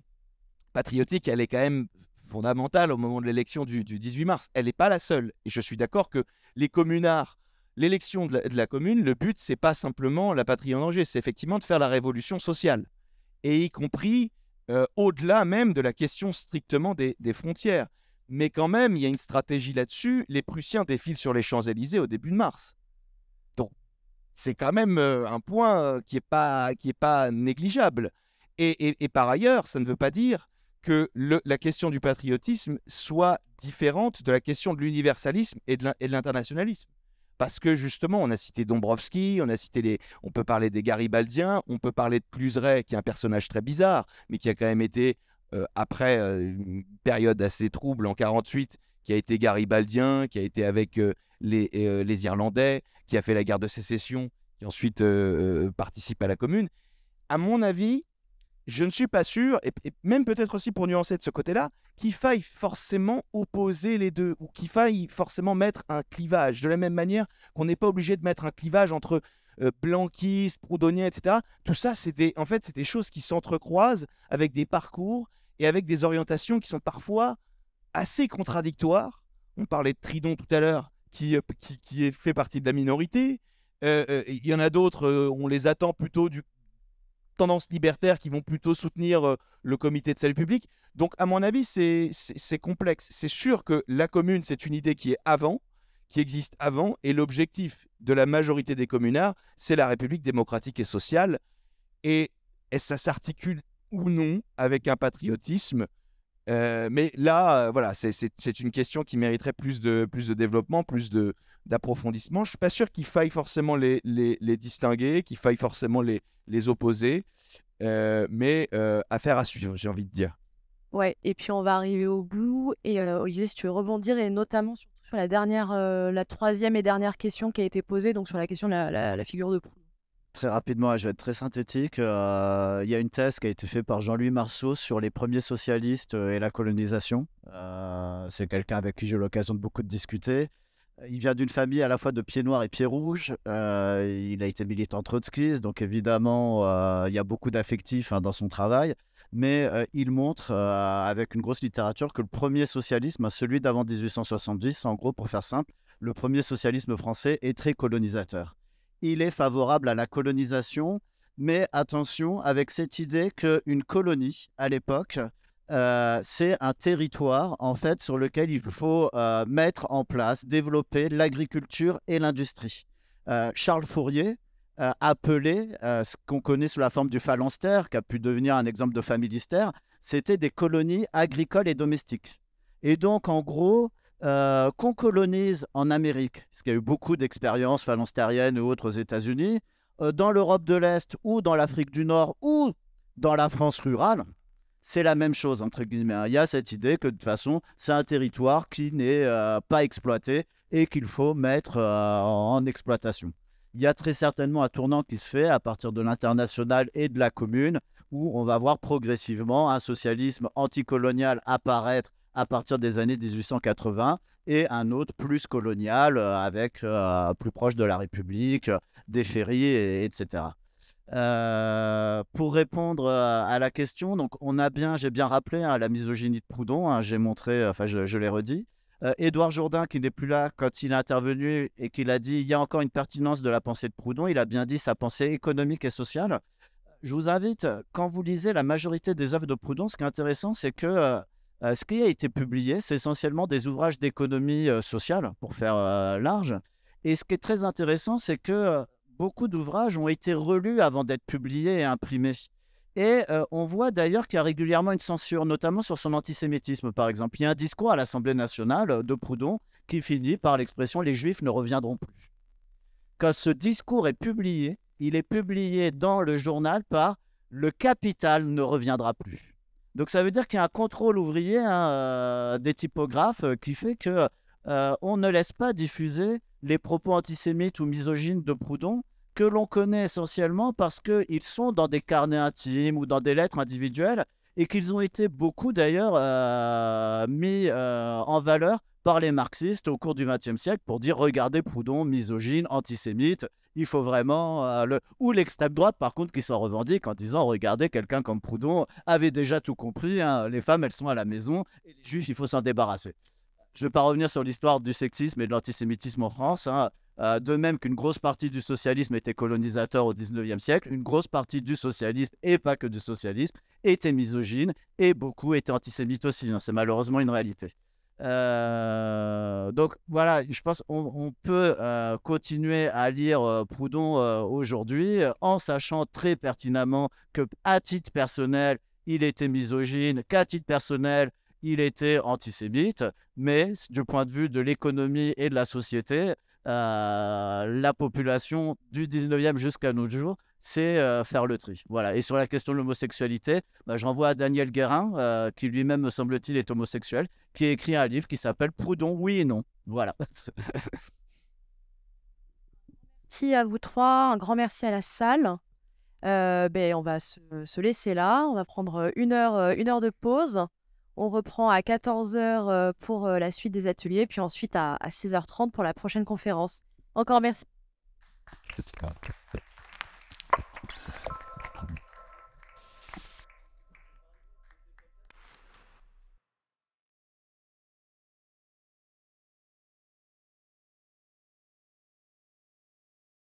patriotique, elle est quand même fondamentale au moment de l'élection du, 18 mars. Elle n'est pas la seule. Et je suis d'accord que les communards, l'élection de, la commune, le but, c'est pas simplement la patrie en danger, c'est effectivement de faire la révolution sociale. Et y compris euh, au-delà même de la question strictement des, frontières. Mais quand même, il y a une stratégie là-dessus. Les Prussiens défilent sur les Champs-Élysées au début de mars. Donc, c'est quand même euh, un point qui n'est pas, qui est pas négligeable. Et, par ailleurs, ça ne veut pas dire que la question du patriotisme soit différente de la question de l'universalisme et de l'internationalisme. Parce que justement, on a cité Dombrowski, on a cité les, on peut parler des Garibaldiens, on peut parler de Cluseret, qui est un personnage très bizarre, mais qui a quand même été, euh, après euh, une période assez trouble en 48, qui a été garibaldien, qui a été avec euh, les, les, Irlandais, qui a fait la guerre de sécession, qui ensuite participe à la Commune. À mon avis, je ne suis pas sûr, et, même peut-être aussi pour nuancer de ce côté-là, qu'il faille forcément opposer les deux, ou qu'il faille forcément mettre un clivage, de la même manière qu'on n'est pas obligé de mettre un clivage entre euh, blanquistes, etc. Tout ça, c'est en fait, des choses qui s'entrecroisent avec des parcours et avec des orientations qui sont parfois assez contradictoires. On parlait de Tridon tout à l'heure, qui, euh, qui, fait partie de la minorité. Euh, il y en a d'autres, on les attend plutôt du, tendances libertaires qui vont plutôt soutenir euh, le comité de salut public. Donc, à mon avis, c'est complexe. C'est sûr que la commune, c'est une idée qui est avant, qui existe avant, et l'objectif de la majorité des communards, c'est la République démocratique et sociale. Et, et ça s'articule ou non avec un patriotisme euh, mais là, euh, voilà, c'est une question qui mériterait plus de, développement, plus d'approfondissement. Je ne suis pas sûr qu'il faille forcément les, distinguer, qu'il faille forcément les, opposer, euh, mais affaire à suivre, j'ai envie de dire. Ouais, et puis on va arriver au bout. Et Olivier, si tu veux rebondir, et notamment sur, la dernière, la troisième et dernière question qui a été posée, donc sur la question de la figure de proue. Très rapidement, je vais être très synthétique. Euh, il y a une thèse qui a été faite par Jean-Louis Marceau sur les premiers socialistes euh, et la colonisation. Euh, c'est quelqu'un avec qui j'ai eu l'occasion de beaucoup discuter. Il vient d'une famille à la fois de pieds noirs et pieds rouges. il a été militant trotskiste, donc évidemment, il y a beaucoup d'affectifs hein, dans son travail. Mais il montre, avec une grosse littérature, que le premier socialisme, celui d'avant 1870, en gros, pour faire simple, le premier socialisme français est très colonisateur il est favorable à la colonisation, mais attention avec cette idée qu'une colonie, à l'époque, euh, c'est un territoire en fait sur lequel il faut euh, mettre en place, développer l'agriculture et l'industrie. Euh, Charles Fourier appelait ce qu'on connaît sous la forme du phalanstère, qui a pu devenir un exemple de familistère, c'était des colonies agricoles et domestiques. Et donc en gros, euh, qu'on colonise en Amérique, parce qu'il y a eu beaucoup d'expériences phalanstériennes ou autres aux États-Unis, euh, dans l'Europe de l'Est ou dans l'Afrique du Nord ou dans la France rurale, c'est la même chose, entre guillemets. Hein. Il y a cette idée que de toute façon, c'est un territoire qui n'est euh, pas exploité et qu'il faut mettre en exploitation. Il y a très certainement un tournant qui se fait à partir de l'international et de la commune, où on va voir progressivement un socialisme anticolonial apparaître à partir des années 1880 et un autre plus colonial euh, avec euh, plus proche de la République, euh, des ferries, etc. pour répondre à la question, donc on a bien, j'ai bien rappelé hein, la misogynie de Proudhon, hein, j'ai montré, enfin je, l'ai redit. Édouard Jourdain, qui n'est plus là quand il est intervenu et qu'il a dit il y a encore une pertinence de la pensée de Proudhon, il a bien dit sa pensée économique et sociale. Je vous invite, quand vous lisez la majorité des œuvres de Proudhon, ce qui est intéressant, c'est que ce qui a été publié, c'est essentiellement des ouvrages d'économie sociale, pour faire large. Et ce qui est très intéressant, c'est que beaucoup d'ouvrages ont été relus avant d'être publiés et imprimés. Et on voit d'ailleurs qu'il y a régulièrement une censure, notamment sur son antisémitisme, par exemple. Il y a un discours à l'Assemblée nationale de Proudhon qui finit par l'expression Les Juifs ne reviendront plus. Quand ce discours est publié, il est publié dans le journal par Le capital ne reviendra plus. Donc ça veut dire qu'il y a un contrôle ouvrier hein, euh, des typographes euh, qui fait que euh, on ne laisse pas diffuser les propos antisémites ou misogynes de Proudhon que l'on connaît essentiellement parce qu'ils sont dans des carnets intimes ou dans des lettres individuelles et qu'ils ont été beaucoup d'ailleurs euh, mis euh, en valeur par les marxistes au cours du XXe siècle pour dire regardez Proudhon, misogyne, antisémite, il faut vraiment euh, le ou l'extrême droite par contre qui s'en revendique en disant regardez quelqu'un comme Proudhon avait déjà tout compris, hein, les femmes elles sont à la maison et les juifs il faut s'en débarrasser. Je ne vais pas revenir sur l'histoire du sexisme et de l'antisémitisme en France. hein. Euh, de même qu'une grosse partie du socialisme était colonisateur au 19e siècle, une grosse partie du socialisme, et pas que du socialisme, était misogyne, et beaucoup étaient antisémites aussi. hein. C'est malheureusement une réalité. Euh, donc voilà, je pense qu'on on peut euh, continuer à lire Proudhon aujourd'hui en sachant très pertinemment que à titre personnel, il était misogyne, qu'à titre personnel, il était antisémite, mais du point de vue de l'économie et de la société, euh, la population du 19e jusqu'à nos jours, c'est euh, faire le tri. Voilà. Et sur la question de l'homosexualité, bah, je renvoie à Daniel Guérin, euh, qui lui-même, me semble-t-il, est homosexuel, qui a écrit un livre qui s'appelle Proudhon, oui et non. Voilà. Merci à vous trois, un grand merci à la salle. Ben, on va se, se laisser là, on va prendre une heure, une heure de pause. On reprend à 14h pour euh, la suite des ateliers, puis ensuite à, à 6h30 pour la prochaine conférence. Encore merci.